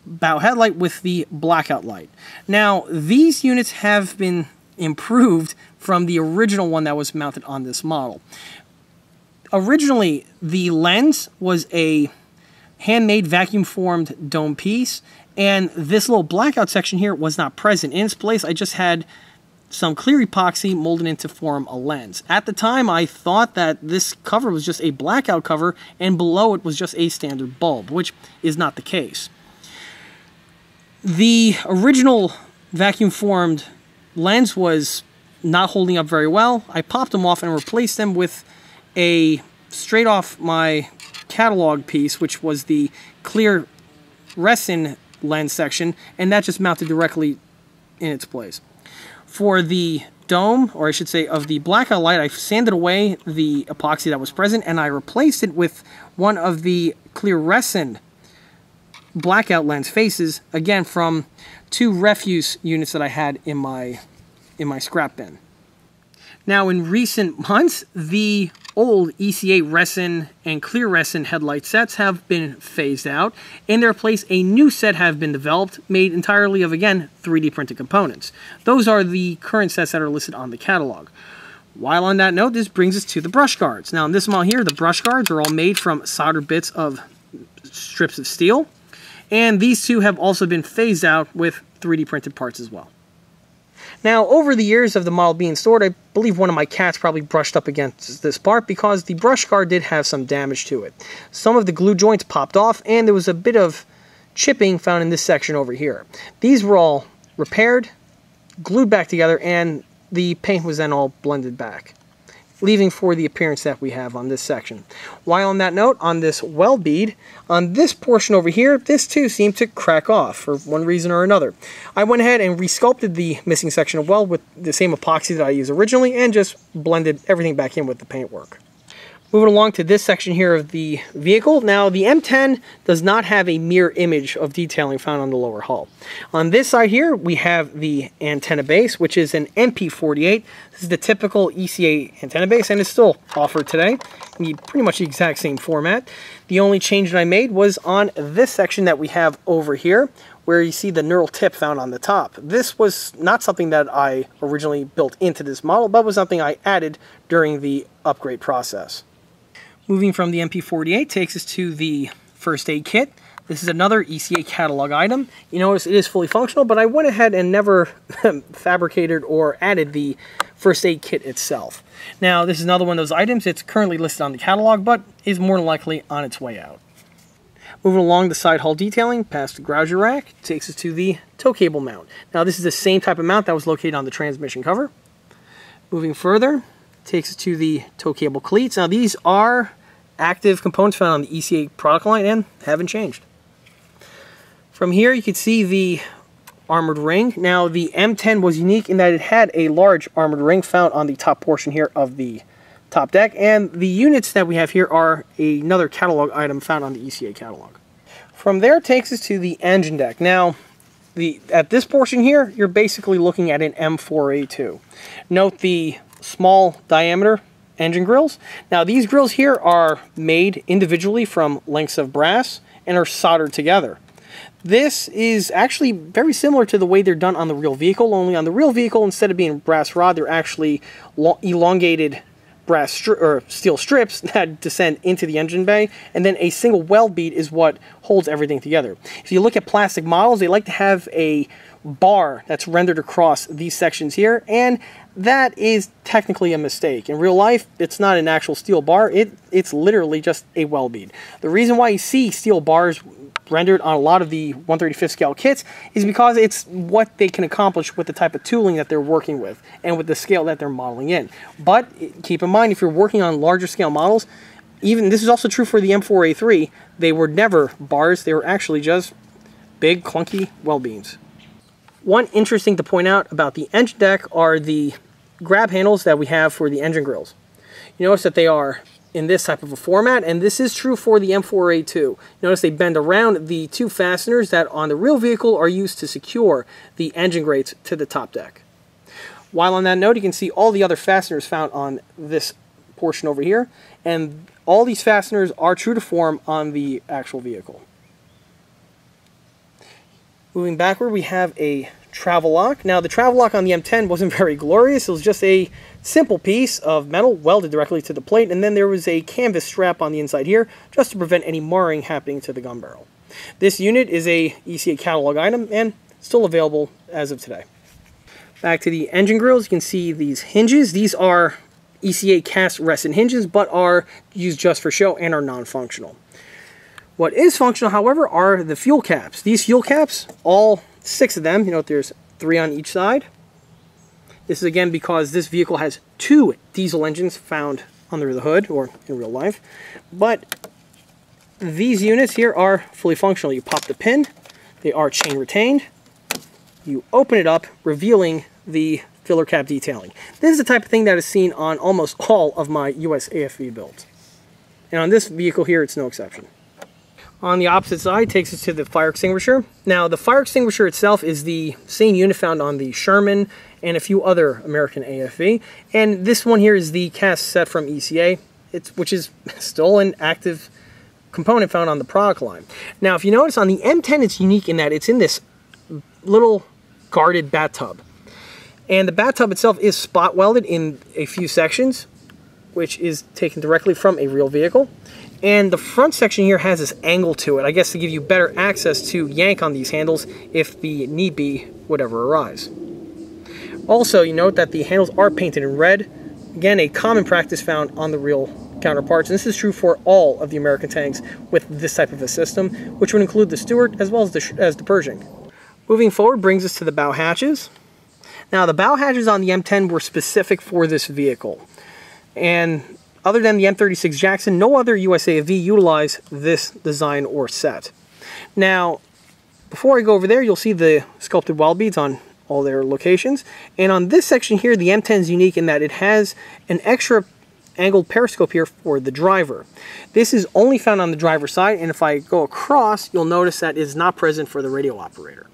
bow headlight with the blackout light. Now, these units have been improved from the original one that was mounted on this model. Originally, the lens was a handmade vacuum formed dome piece, and this little blackout section here was not present. In its place, I just had some clear epoxy molded into form a lens. At the time, I thought that this cover was just a blackout cover, and below it was just a standard bulb, which is not the case. The original vacuum formed lens was not holding up very well. I popped them off and replaced them with a straight off my catalog piece, which was the clear resin lens section, and that just mounted directly in its place. For the dome, or I should say of the blackout light, I sanded away the epoxy that was present and I replaced it with one of the clear resin blackout lens faces, again from two refuse units that I had in my in my scrap bin. Now in recent months, the old ECA resin and clear resin headlight sets have been phased out. In their place, a new set have been developed, made entirely of, again, 3D printed components. Those are the current sets that are listed on the catalog. While on that note, this brings us to the brush guards. Now in this model here, the brush guards are all made from soldered bits of strips of steel. And these two have also been phased out with 3D printed parts as well. Now, over the years of the model being stored, I believe one of my cats probably brushed up against this part because the brush guard did have some damage to it. Some of the glue joints popped off and there was a bit of chipping found in this section over here. These were all repaired, glued back together, and the paint was then all blended back leaving for the appearance that we have on this section. While on that note, on this weld bead, on this portion over here, this too seemed to crack off for one reason or another. I went ahead and resculpted the missing section of weld with the same epoxy that I used originally and just blended everything back in with the paintwork. Moving along to this section here of the vehicle. Now, the M10 does not have a mirror image of detailing found on the lower hull. On this side here, we have the antenna base, which is an MP48. This is the typical ECA antenna base, and it's still offered today in pretty much the exact same format. The only change that I made was on this section that we have over here, where you see the knurled tip found on the top. This was not something that I originally built into this model, but was something I added during the upgrade process. Moving from the MP48 takes us to the first aid kit. This is another ECA catalog item. You notice it is fully functional, but I went ahead and never fabricated or added the first aid kit itself. Now, this is another one of those items. It's currently listed on the catalog, but is more likely on its way out. Moving along the side hull detailing, past the grouser rack, takes us to the tow cable mount. Now, this is the same type of mount that was located on the transmission cover. Moving further, takes us to the tow cable cleats. Now these are active components found on the ECA product line and haven't changed. From here you can see the armored ring. Now the M10 was unique in that it had a large armored ring found on the top portion here of the top deck and the units that we have here are another catalog item found on the ECA catalog. From there takes us to the engine deck. Now the at this portion here you're basically looking at an M4A2. Note the small diameter engine grills. Now these grills here are made individually from lengths of brass and are soldered together. This is actually very similar to the way they're done on the real vehicle, only on the real vehicle, instead of being brass rod, they're actually elongated brass stri or steel strips that descend into the engine bay, and then a single weld bead is what holds everything together. If you look at plastic models, they like to have a bar that's rendered across these sections here, and that is technically a mistake. In real life, it's not an actual steel bar, it, it's literally just a weld bead. The reason why you see steel bars rendered on a lot of the 135th scale kits is because it's what they can accomplish with the type of tooling that they're working with and with the scale that they're modeling in. But eh, keep in mind, if you're working on larger scale models, even this is also true for the M4A3, they were never bars, they were actually just big clunky weld beams. One interesting to point out about the engine deck are the grab handles that we have for the engine grills. You notice that they are in this type of a format, and this is true for the M4A2. Notice they bend around the two fasteners that on the real vehicle are used to secure the engine grates to the top deck. While on that note, you can see all the other fasteners found on this portion over here, and all these fasteners are true to form on the actual vehicle. Moving backward, we have a travel lock. Now, the travel lock on the M10 wasn't very glorious. It was just a simple piece of metal welded directly to the plate, and then there was a canvas strap on the inside here just to prevent any marring happening to the gun barrel. This unit is a ECA catalog item and still available as of today. Back to the engine grills, you can see these hinges. These are ECA cast resin hinges, but are used just for show and are non-functional. What is functional, however, are the fuel caps. These fuel caps, all six of them, you know, there's three on each side. This is again because this vehicle has two diesel engines found under the hood or in real life. But these units here are fully functional. You pop the pin, they are chain retained. You open it up, revealing the filler cap detailing. This is the type of thing that is seen on almost all of my US AFV builds. And on this vehicle here, it's no exception on the opposite side takes us to the fire extinguisher. Now, the fire extinguisher itself is the same unit found on the Sherman and a few other American AFV. And this one here is the cast set from ECA, it's, which is still an active component found on the product line. Now, if you notice on the M10, it's unique in that it's in this little guarded bathtub. And the bathtub itself is spot welded in a few sections, which is taken directly from a real vehicle. And the front section here has this angle to it, I guess to give you better access to yank on these handles if the need be would ever arise. Also, you note that the handles are painted in red. Again, a common practice found on the real counterparts, and this is true for all of the American tanks with this type of a system, which would include the Stuart as well as the, as the Pershing. Moving forward brings us to the bow hatches. Now, the bow hatches on the M10 were specific for this vehicle, and other than the M36 Jackson, no other USAV utilized this design or set. Now, before I go over there, you'll see the sculpted weld beads on all their locations. And on this section here, the M10 is unique in that it has an extra angled periscope here for the driver. This is only found on the driver's side, and if I go across, you'll notice that is not present for the radio operator.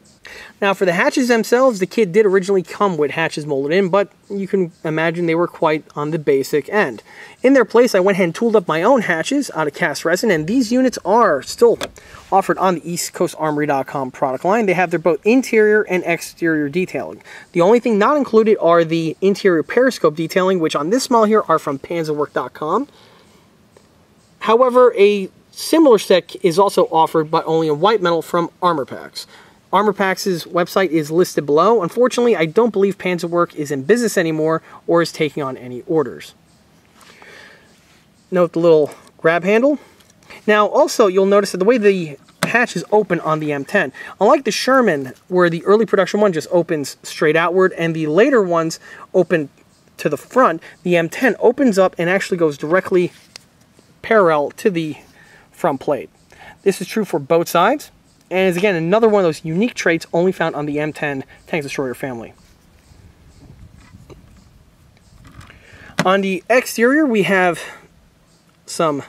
Now for the hatches themselves, the kit did originally come with hatches molded in, but you can imagine they were quite on the basic end. In their place, I went ahead and tooled up my own hatches out of cast resin, and these units are still offered on the EastCoastArmory.com product line. They have their both interior and exterior detailing. The only thing not included are the interior periscope detailing, which on this model here are from Panzerwerk.com. However, a similar set is also offered, but only in white metal from ArmorPax. ArmorPax' website is listed below. Unfortunately, I don't believe Panzerwerk is in business anymore or is taking on any orders. Note the little grab handle. Now, also, you'll notice that the way the hatch is open on the M10, unlike the Sherman, where the early production one just opens straight outward and the later ones open to the front, the M10 opens up and actually goes directly parallel to the front plate. This is true for both sides and is again another one of those unique traits only found on the M10 tank destroyer family. On the exterior, we have some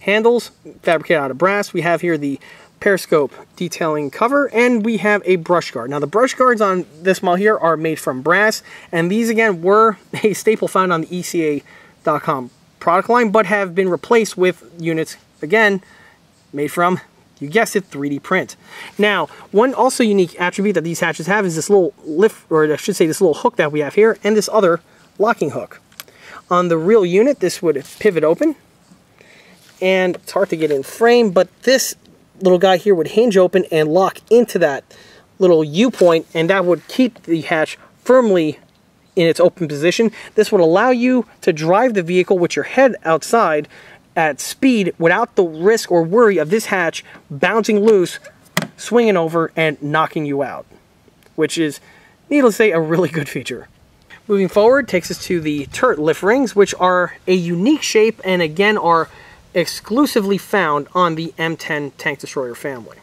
handles fabricated out of brass. We have here the periscope detailing cover, and we have a brush guard. Now, the brush guards on this model here are made from brass, and these, again, were a staple found on the ECA.com product line, but have been replaced with units, again, made from you guessed it, 3D print. Now, one also unique attribute that these hatches have is this little lift, or I should say this little hook that we have here, and this other locking hook. On the real unit, this would pivot open. And it's hard to get in frame, but this little guy here would hinge open and lock into that little U-point, and that would keep the hatch firmly in its open position. This would allow you to drive the vehicle with your head outside at speed without the risk or worry of this hatch bouncing loose, swinging over, and knocking you out, which is, needless to say, a really good feature. Moving forward takes us to the turret lift rings, which are a unique shape and again are exclusively found on the M10 tank destroyer family.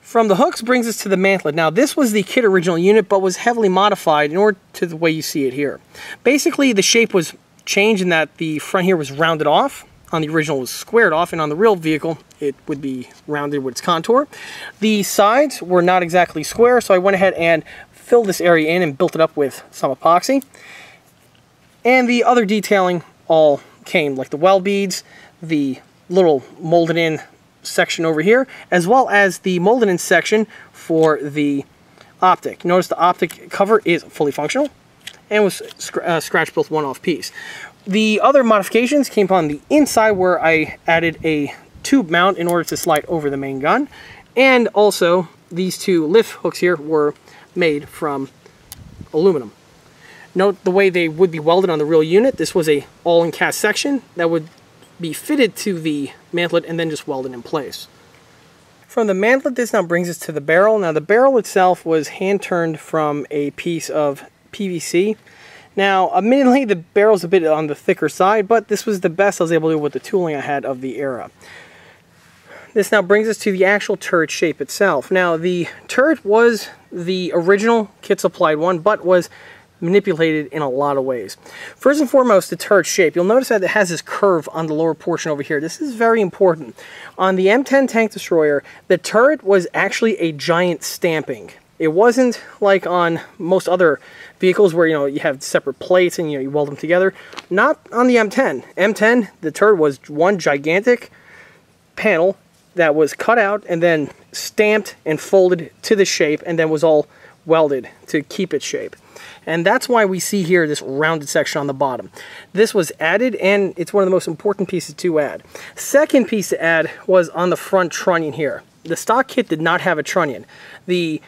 From the hooks brings us to the mantlet. Now this was the kit original unit but was heavily modified in order to the way you see it here. Basically the shape was changed in that the front here was rounded off. On the original was squared off and on the real vehicle it would be rounded with its contour. The sides were not exactly square so I went ahead and filled this area in and built it up with some epoxy. And the other detailing all came like the weld beads, the little molded in section over here, as well as the molded in section for the optic. Notice the optic cover is fully functional and was uh, scratch built one-off piece. The other modifications came on the inside where I added a tube mount in order to slide over the main gun. And also these two lift hooks here were made from aluminum. Note the way they would be welded on the real unit. This was a all-in cast section that would be fitted to the mantlet and then just welded in place. From the mantlet, this now brings us to the barrel. Now the barrel itself was hand turned from a piece of PVC. Now, admittedly, the barrel's a bit on the thicker side, but this was the best I was able to do with the tooling I had of the era. This now brings us to the actual turret shape itself. Now, the turret was the original kit supplied one, but was manipulated in a lot of ways. First and foremost, the turret shape. You'll notice that it has this curve on the lower portion over here. This is very important. On the M10 tank destroyer, the turret was actually a giant stamping. It wasn't like on most other vehicles where you know you have separate plates and you know you weld them together. Not on the M10. M10, the turret was one gigantic panel that was cut out and then stamped and folded to the shape and then was all welded to keep its shape. And that's why we see here this rounded section on the bottom. This was added and it's one of the most important pieces to add. Second piece to add was on the front trunnion here. The stock kit did not have a trunnion. The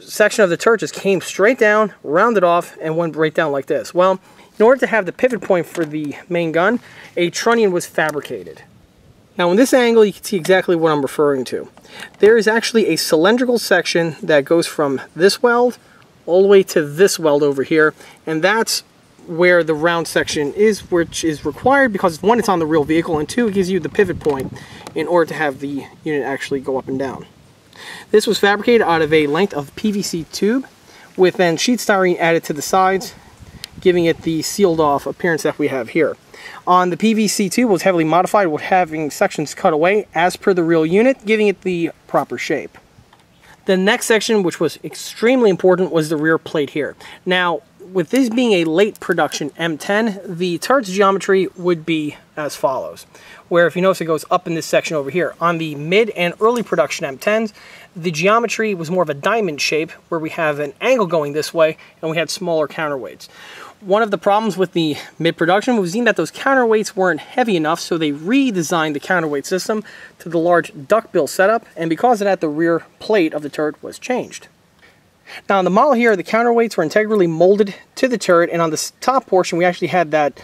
section of the turret just came straight down, rounded off, and went right down like this. Well, in order to have the pivot point for the main gun, a trunnion was fabricated. Now in this angle you can see exactly what I'm referring to. There is actually a cylindrical section that goes from this weld all the way to this weld over here and that's where the round section is which is required because one it's on the real vehicle and two it gives you the pivot point in order to have the unit actually go up and down. This was fabricated out of a length of PVC tube with then sheet styrene added to the sides giving it the sealed off appearance that we have here. On the PVC tube was heavily modified with having sections cut away as per the real unit giving it the proper shape. The next section, which was extremely important, was the rear plate here. Now, with this being a late production M10, the turret's geometry would be as follows. Where if you notice it goes up in this section over here. On the mid and early production M10s, the geometry was more of a diamond shape where we have an angle going this way and we had smaller counterweights one of the problems with the mid-production was seeing that those counterweights weren't heavy enough, so they redesigned the counterweight system to the large duckbill setup, and because of that, the rear plate of the turret was changed. Now on the model here, the counterweights were integrally molded to the turret, and on the top portion, we actually had that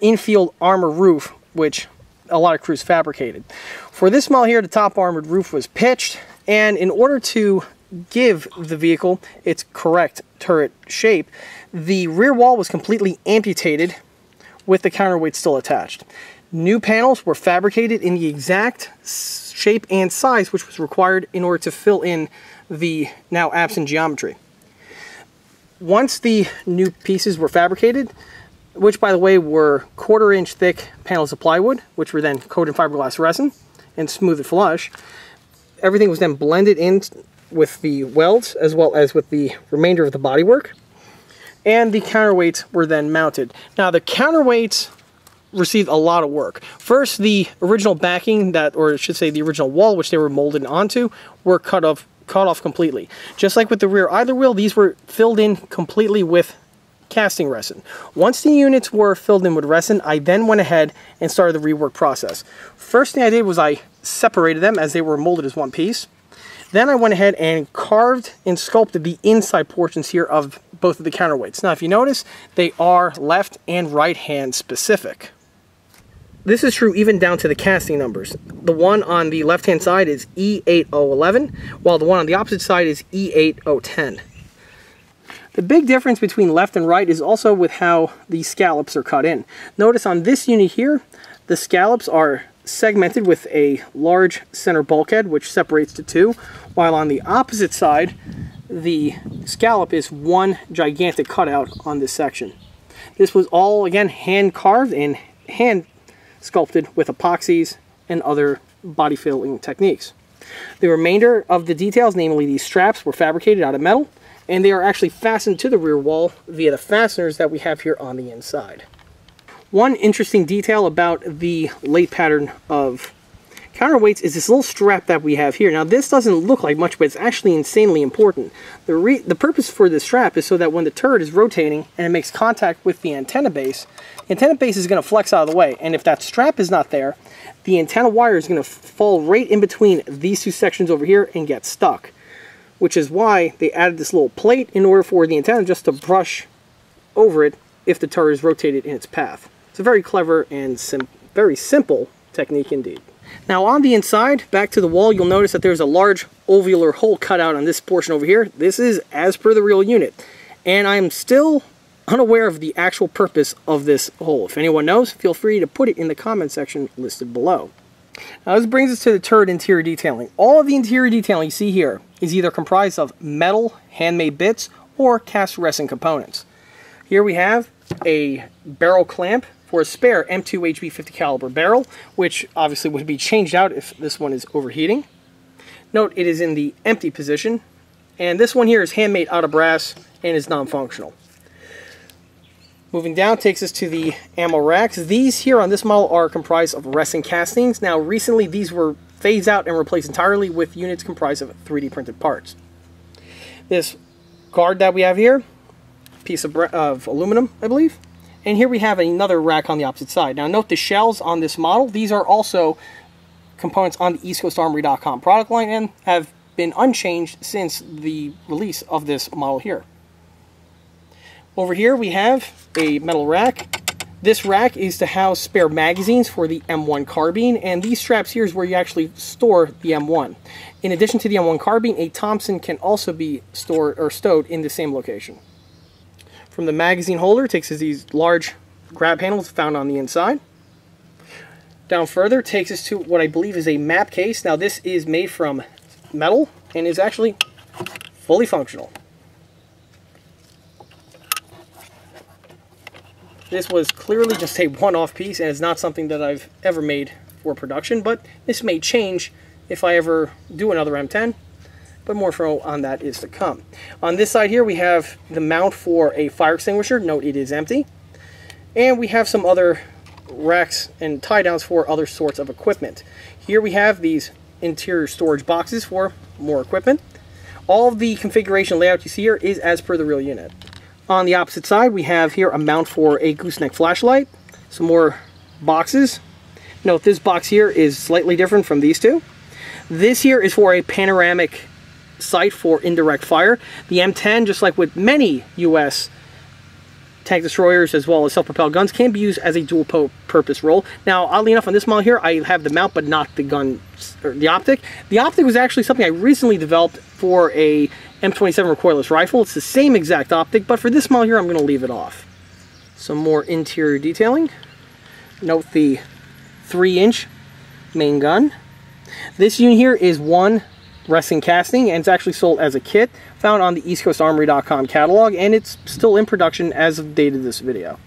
infield armor roof, which a lot of crews fabricated. For this model here, the top armored roof was pitched, and in order to give the vehicle its correct turret shape, the rear wall was completely amputated with the counterweight still attached. New panels were fabricated in the exact shape and size which was required in order to fill in the now absent geometry. Once the new pieces were fabricated, which by the way were quarter inch thick panels of plywood, which were then coated in fiberglass resin and smoothed flush, everything was then blended in with the welds as well as with the remainder of the bodywork and the counterweights were then mounted. Now the counterweights received a lot of work. First, the original backing that, or I should say the original wall which they were molded onto, were cut off, cut off completely. Just like with the rear idler wheel, these were filled in completely with casting resin. Once the units were filled in with resin, I then went ahead and started the rework process. First thing I did was I separated them as they were molded as one piece. Then I went ahead and carved and sculpted the inside portions here of both of the counterweights. Now if you notice, they are left and right hand specific. This is true even down to the casting numbers. The one on the left hand side is E8011, while the one on the opposite side is E8010. The big difference between left and right is also with how the scallops are cut in. Notice on this unit here, the scallops are segmented with a large center bulkhead which separates the two, while on the opposite side, the scallop is one gigantic cutout on this section. This was all, again, hand carved and hand sculpted with epoxies and other body filling techniques. The remainder of the details, namely these straps, were fabricated out of metal, and they are actually fastened to the rear wall via the fasteners that we have here on the inside. One interesting detail about the late pattern of counterweights is this little strap that we have here. Now this doesn't look like much, but it's actually insanely important. The, the purpose for this strap is so that when the turret is rotating and it makes contact with the antenna base, the antenna base is going to flex out of the way. And if that strap is not there, the antenna wire is going to fall right in between these two sections over here and get stuck. Which is why they added this little plate in order for the antenna just to brush over it if the turret is rotated in its path. It's a very clever and sim very simple technique indeed. Now on the inside, back to the wall, you'll notice that there's a large ovular hole cut out on this portion over here. This is as per the real unit. And I'm still unaware of the actual purpose of this hole. If anyone knows, feel free to put it in the comment section listed below. Now this brings us to the turret interior detailing. All of the interior detailing you see here is either comprised of metal handmade bits or cast resin components. Here we have a barrel clamp for a spare M2 HB50 caliber barrel, which obviously would be changed out if this one is overheating. Note it is in the empty position, and this one here is handmade out of brass and is non-functional. Moving down takes us to the ammo racks. These here on this model are comprised of resin castings. Now recently these were phased out and replaced entirely with units comprised of 3D printed parts. This guard that we have here, piece of, of aluminum, I believe, and here we have another rack on the opposite side. Now note the shells on this model. These are also components on the EastCoastArmory.com product line and have been unchanged since the release of this model here. Over here we have a metal rack. This rack is to house spare magazines for the M1 carbine, and these straps here is where you actually store the M1. In addition to the M1 carbine, a Thompson can also be stored or stowed in the same location. From the magazine holder takes us these large grab handles found on the inside. Down further takes us to what I believe is a map case. Now this is made from metal and is actually fully functional. This was clearly just a one-off piece and it's not something that I've ever made for production, but this may change if I ever do another M10 but more info on that is to come. On this side here, we have the mount for a fire extinguisher. Note it is empty. And we have some other racks and tie downs for other sorts of equipment. Here we have these interior storage boxes for more equipment. All the configuration layout you see here is as per the real unit. On the opposite side, we have here a mount for a gooseneck flashlight, some more boxes. Note this box here is slightly different from these two. This here is for a panoramic sight for indirect fire. The M10, just like with many U.S. tank destroyers as well as self-propelled guns, can be used as a dual purpose role. Now, oddly enough, on this model here, I have the mount but not the gun, or the optic. The optic was actually something I recently developed for a M27 recoilless rifle. It's the same exact optic, but for this model here, I'm going to leave it off. Some more interior detailing. Note the 3-inch main gun. This unit here is one resin casting and it's actually sold as a kit found on the eastcoastarmory.com catalog and it's still in production as of the date of this video.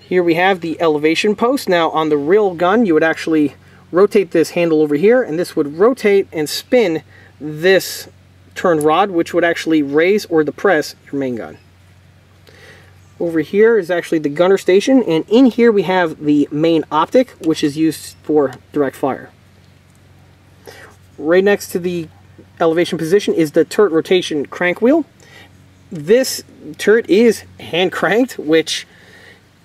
Here we have the elevation post. Now on the real gun you would actually rotate this handle over here and this would rotate and spin this turned rod which would actually raise or depress your main gun. Over here is actually the gunner station and in here we have the main optic which is used for direct fire. Right next to the elevation position is the turret rotation crank wheel. this turret is hand cranked, which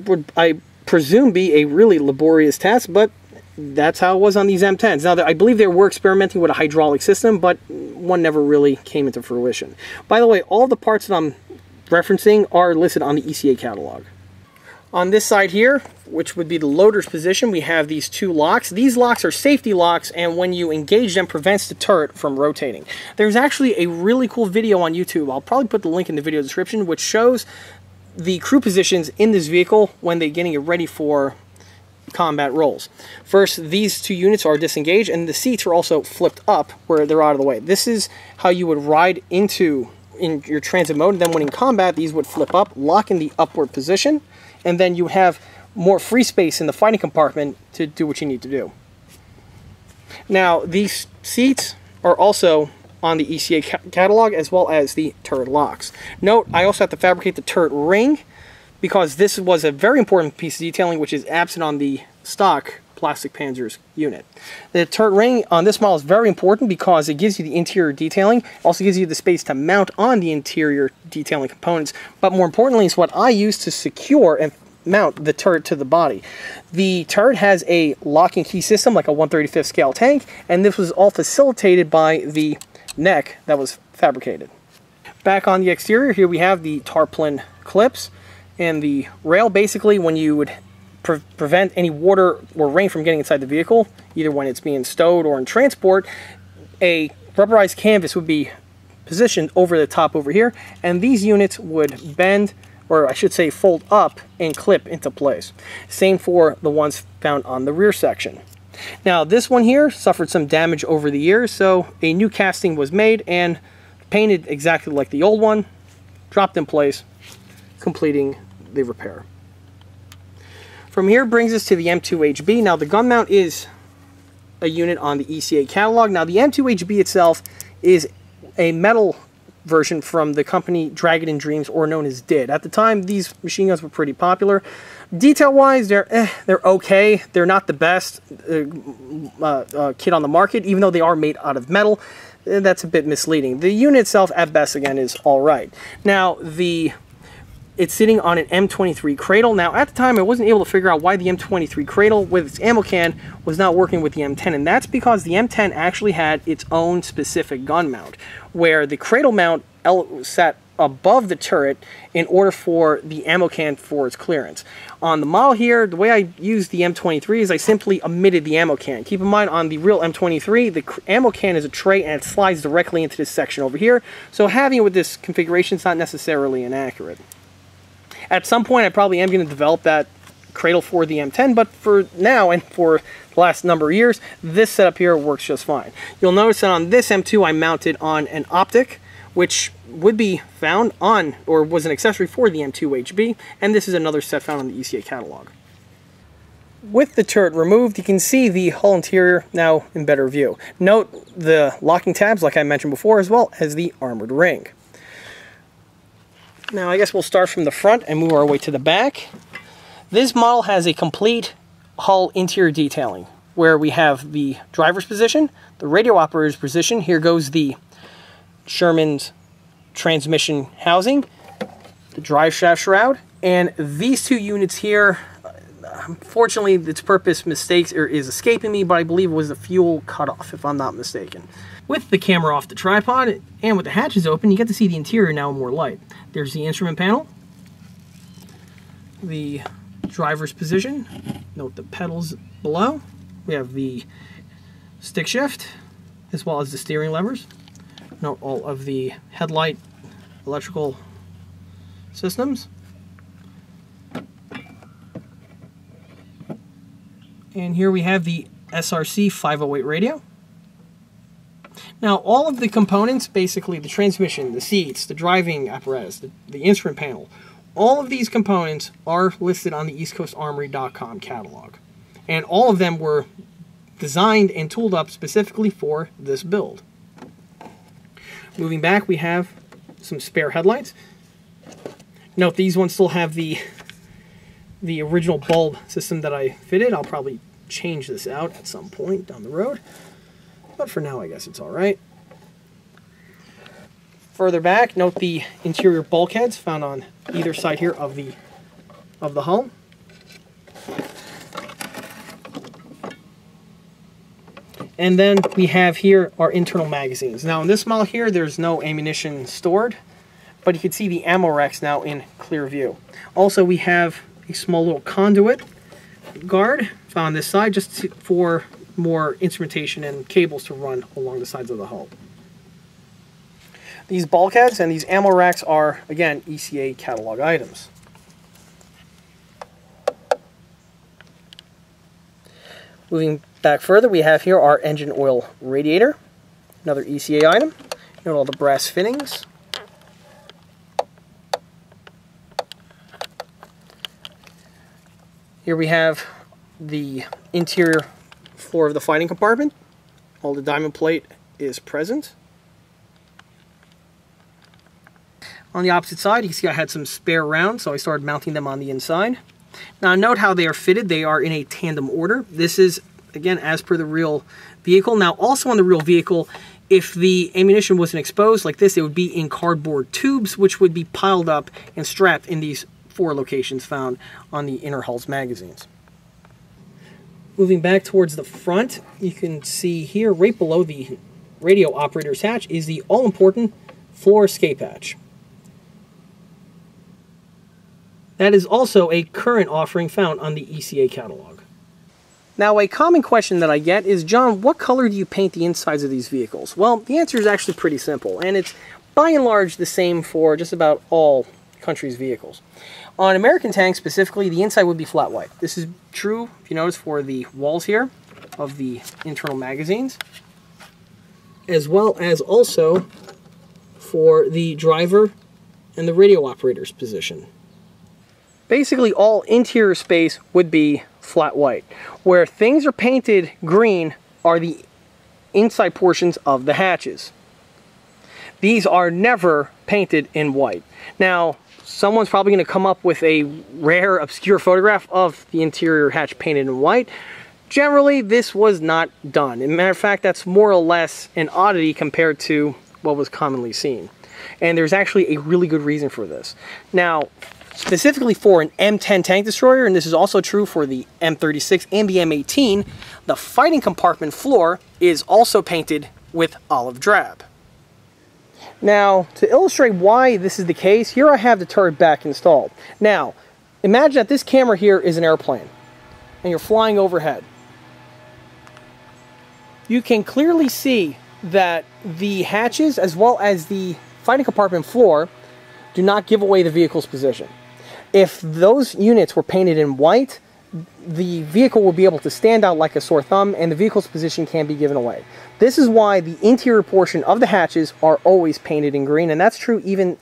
would I presume be a really laborious task, but that's how it was on these M10s. Now, I believe they were experimenting with a hydraulic system, but one never really came into fruition. By the way, all the parts that I'm referencing are listed on the ECA catalog. On this side here, which would be the loader's position, we have these two locks. These locks are safety locks, and when you engage them, prevents the turret from rotating. There's actually a really cool video on YouTube. I'll probably put the link in the video description, which shows the crew positions in this vehicle when they're getting it ready for combat roles. First, these two units are disengaged, and the seats are also flipped up where they're out of the way. This is how you would ride into in your transit mode. And then when in combat, these would flip up, lock in the upward position, and then you have more free space in the fighting compartment to do what you need to do. Now, these seats are also on the ECA ca catalog as well as the turret locks. Note, I also have to fabricate the turret ring because this was a very important piece of detailing which is absent on the stock plastic Panzers unit. The turret ring on this model is very important because it gives you the interior detailing, also gives you the space to mount on the interior detailing components, but more importantly is what I use to secure and mount the turret to the body. The turret has a lock and key system like a 135th scale tank, and this was all facilitated by the neck that was fabricated. Back on the exterior, here we have the tarpaulin clips and the rail. Basically, when you would pre prevent any water or rain from getting inside the vehicle, either when it's being stowed or in transport, a rubberized canvas would be positioned over the top over here, and these units would bend or I should say fold up and clip into place. Same for the ones found on the rear section. Now this one here suffered some damage over the years, so a new casting was made and painted exactly like the old one, dropped in place, completing the repair. From here brings us to the M2HB. Now the gun mount is a unit on the ECA catalog. Now the M2HB itself is a metal version from the company Dragon in Dreams, or known as DID. At the time, these machine guns were pretty popular. Detail-wise, they're eh, they're okay. They're not the best uh, uh, uh, kit on the market, even though they are made out of metal. Eh, that's a bit misleading. The unit itself, at best, again, is all right. Now, the it's sitting on an M23 cradle. Now, at the time, I wasn't able to figure out why the M23 cradle with its ammo can was not working with the M10, and that's because the M10 actually had its own specific gun mount, where the cradle mount sat above the turret in order for the ammo can for its clearance. On the model here, the way I used the M23 is I simply omitted the ammo can. Keep in mind, on the real M23, the ammo can is a tray and it slides directly into this section over here, so having it with this configuration is not necessarily inaccurate. At some point, I probably am going to develop that cradle for the M10, but for now and for the last number of years, this setup here works just fine. You'll notice that on this M2, I mounted on an optic, which would be found on, or was an accessory for the M2HB, and this is another set found on the ECA catalog. With the turret removed, you can see the hull interior now in better view. Note the locking tabs, like I mentioned before, as well as the armored ring. Now I guess we'll start from the front and move our way to the back. This model has a complete hull interior detailing where we have the driver's position, the radio operator's position. Here goes the Sherman's transmission housing, the drive shaft shroud, and these two units here, unfortunately its purpose mistakes or is escaping me, but I believe it was the fuel cutoff if I'm not mistaken. With the camera off the tripod and with the hatches open, you get to see the interior now in more light. There's the instrument panel, the driver's position, note the pedals below. We have the stick shift, as well as the steering levers. Note all of the headlight electrical systems. And here we have the SRC 508 radio. Now, all of the components, basically the transmission, the seats, the driving apparatus, the, the instrument panel, all of these components are listed on the eastcoastarmory.com catalog. And all of them were designed and tooled up specifically for this build. Moving back, we have some spare headlights. Note these ones still have the the original bulb system that I fitted. I'll probably change this out at some point down the road. But for now, I guess it's all right. Further back, note the interior bulkheads found on either side here of the of the hull. And then we have here our internal magazines. Now in this model here, there's no ammunition stored, but you can see the ammo racks now in clear view. Also, we have a small little conduit guard found on this side just for more instrumentation and cables to run along the sides of the hull. These bulkheads and these ammo racks are, again, ECA catalog items. Moving back further, we have here our engine oil radiator, another ECA item. Note all the brass fittings. Here we have the interior floor of the fighting compartment. All the diamond plate is present. On the opposite side, you can see I had some spare rounds, so I started mounting them on the inside. Now note how they are fitted. They are in a tandem order. This is, again, as per the real vehicle. Now also on the real vehicle, if the ammunition wasn't exposed like this, it would be in cardboard tubes, which would be piled up and strapped in these four locations found on the inner hull's magazines. Moving back towards the front, you can see here, right below the radio operator's hatch, is the all-important floor escape hatch. That is also a current offering found on the ECA catalog. Now, a common question that I get is, John, what color do you paint the insides of these vehicles? Well, the answer is actually pretty simple, and it's by and large the same for just about all countries' vehicles. On American tanks specifically, the inside would be flat white. This is true, if you notice, for the walls here of the internal magazines, as well as also for the driver and the radio operator's position basically all interior space would be flat white. Where things are painted green are the inside portions of the hatches. These are never painted in white. Now, someone's probably going to come up with a rare, obscure photograph of the interior hatch painted in white. Generally, this was not done. As a matter of fact, that's more or less an oddity compared to what was commonly seen. And there's actually a really good reason for this. Now, specifically for an M10 tank destroyer, and this is also true for the M36 and the M18, the fighting compartment floor is also painted with olive drab. Now, to illustrate why this is the case, here I have the turret back installed. Now, imagine that this camera here is an airplane, and you're flying overhead. You can clearly see that the hatches, as well as the fighting compartment floor, do not give away the vehicle's position. If those units were painted in white, the vehicle will be able to stand out like a sore thumb and the vehicle's position can be given away. This is why the interior portion of the hatches are always painted in green and that's true even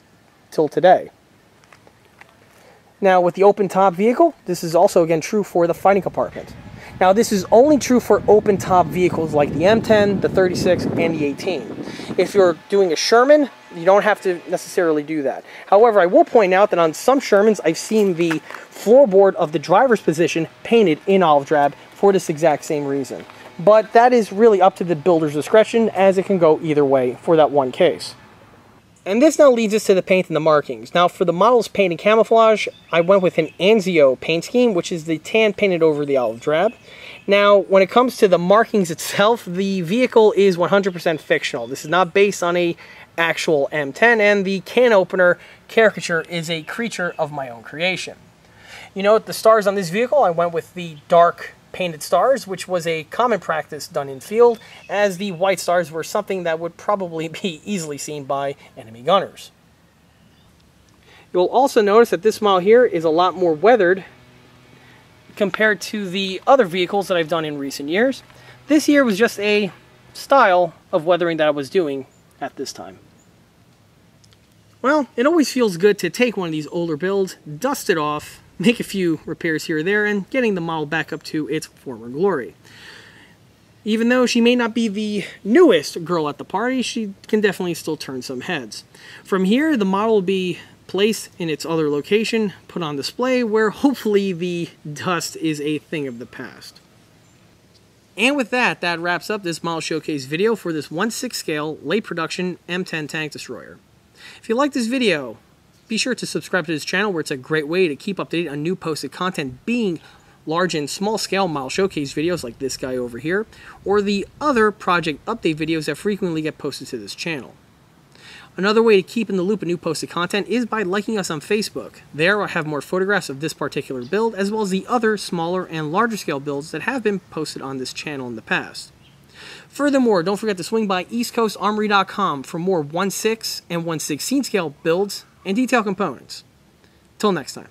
till today. Now with the open top vehicle, this is also again true for the fighting compartment. Now this is only true for open top vehicles like the M10, the 36, and the 18. If you're doing a Sherman, you don't have to necessarily do that. However, I will point out that on some Shermans, I've seen the floorboard of the driver's position painted in olive drab for this exact same reason. But that is really up to the builder's discretion as it can go either way for that one case. And this now leads us to the paint and the markings. Now for the model's paint and camouflage, I went with an Anzio paint scheme, which is the tan painted over the olive drab. Now, when it comes to the markings itself, the vehicle is 100% fictional. This is not based on a actual M10, and the can opener caricature is a creature of my own creation. You know, the stars on this vehicle, I went with the dark painted stars, which was a common practice done in field, as the white stars were something that would probably be easily seen by enemy gunners. You'll also notice that this model here is a lot more weathered compared to the other vehicles that I've done in recent years. This year was just a style of weathering that I was doing at this time. Well, it always feels good to take one of these older builds, dust it off, make a few repairs here or there, and getting the model back up to its former glory. Even though she may not be the newest girl at the party, she can definitely still turn some heads. From here, the model will be placed in its other location, put on display, where hopefully the dust is a thing of the past. And with that, that wraps up this model showcase video for this 1-6 scale late production M10 tank destroyer. If you like this video, be sure to subscribe to this channel where it's a great way to keep updated on new posted content being large and small scale model showcase videos like this guy over here, or the other project update videos that frequently get posted to this channel. Another way to keep in the loop of new posted content is by liking us on Facebook. There I have more photographs of this particular build as well as the other smaller and larger scale builds that have been posted on this channel in the past. Furthermore, don't forget to swing by eastcoastarmory.com for more 1 6 and 1 16 scale builds and detail components. Till next time.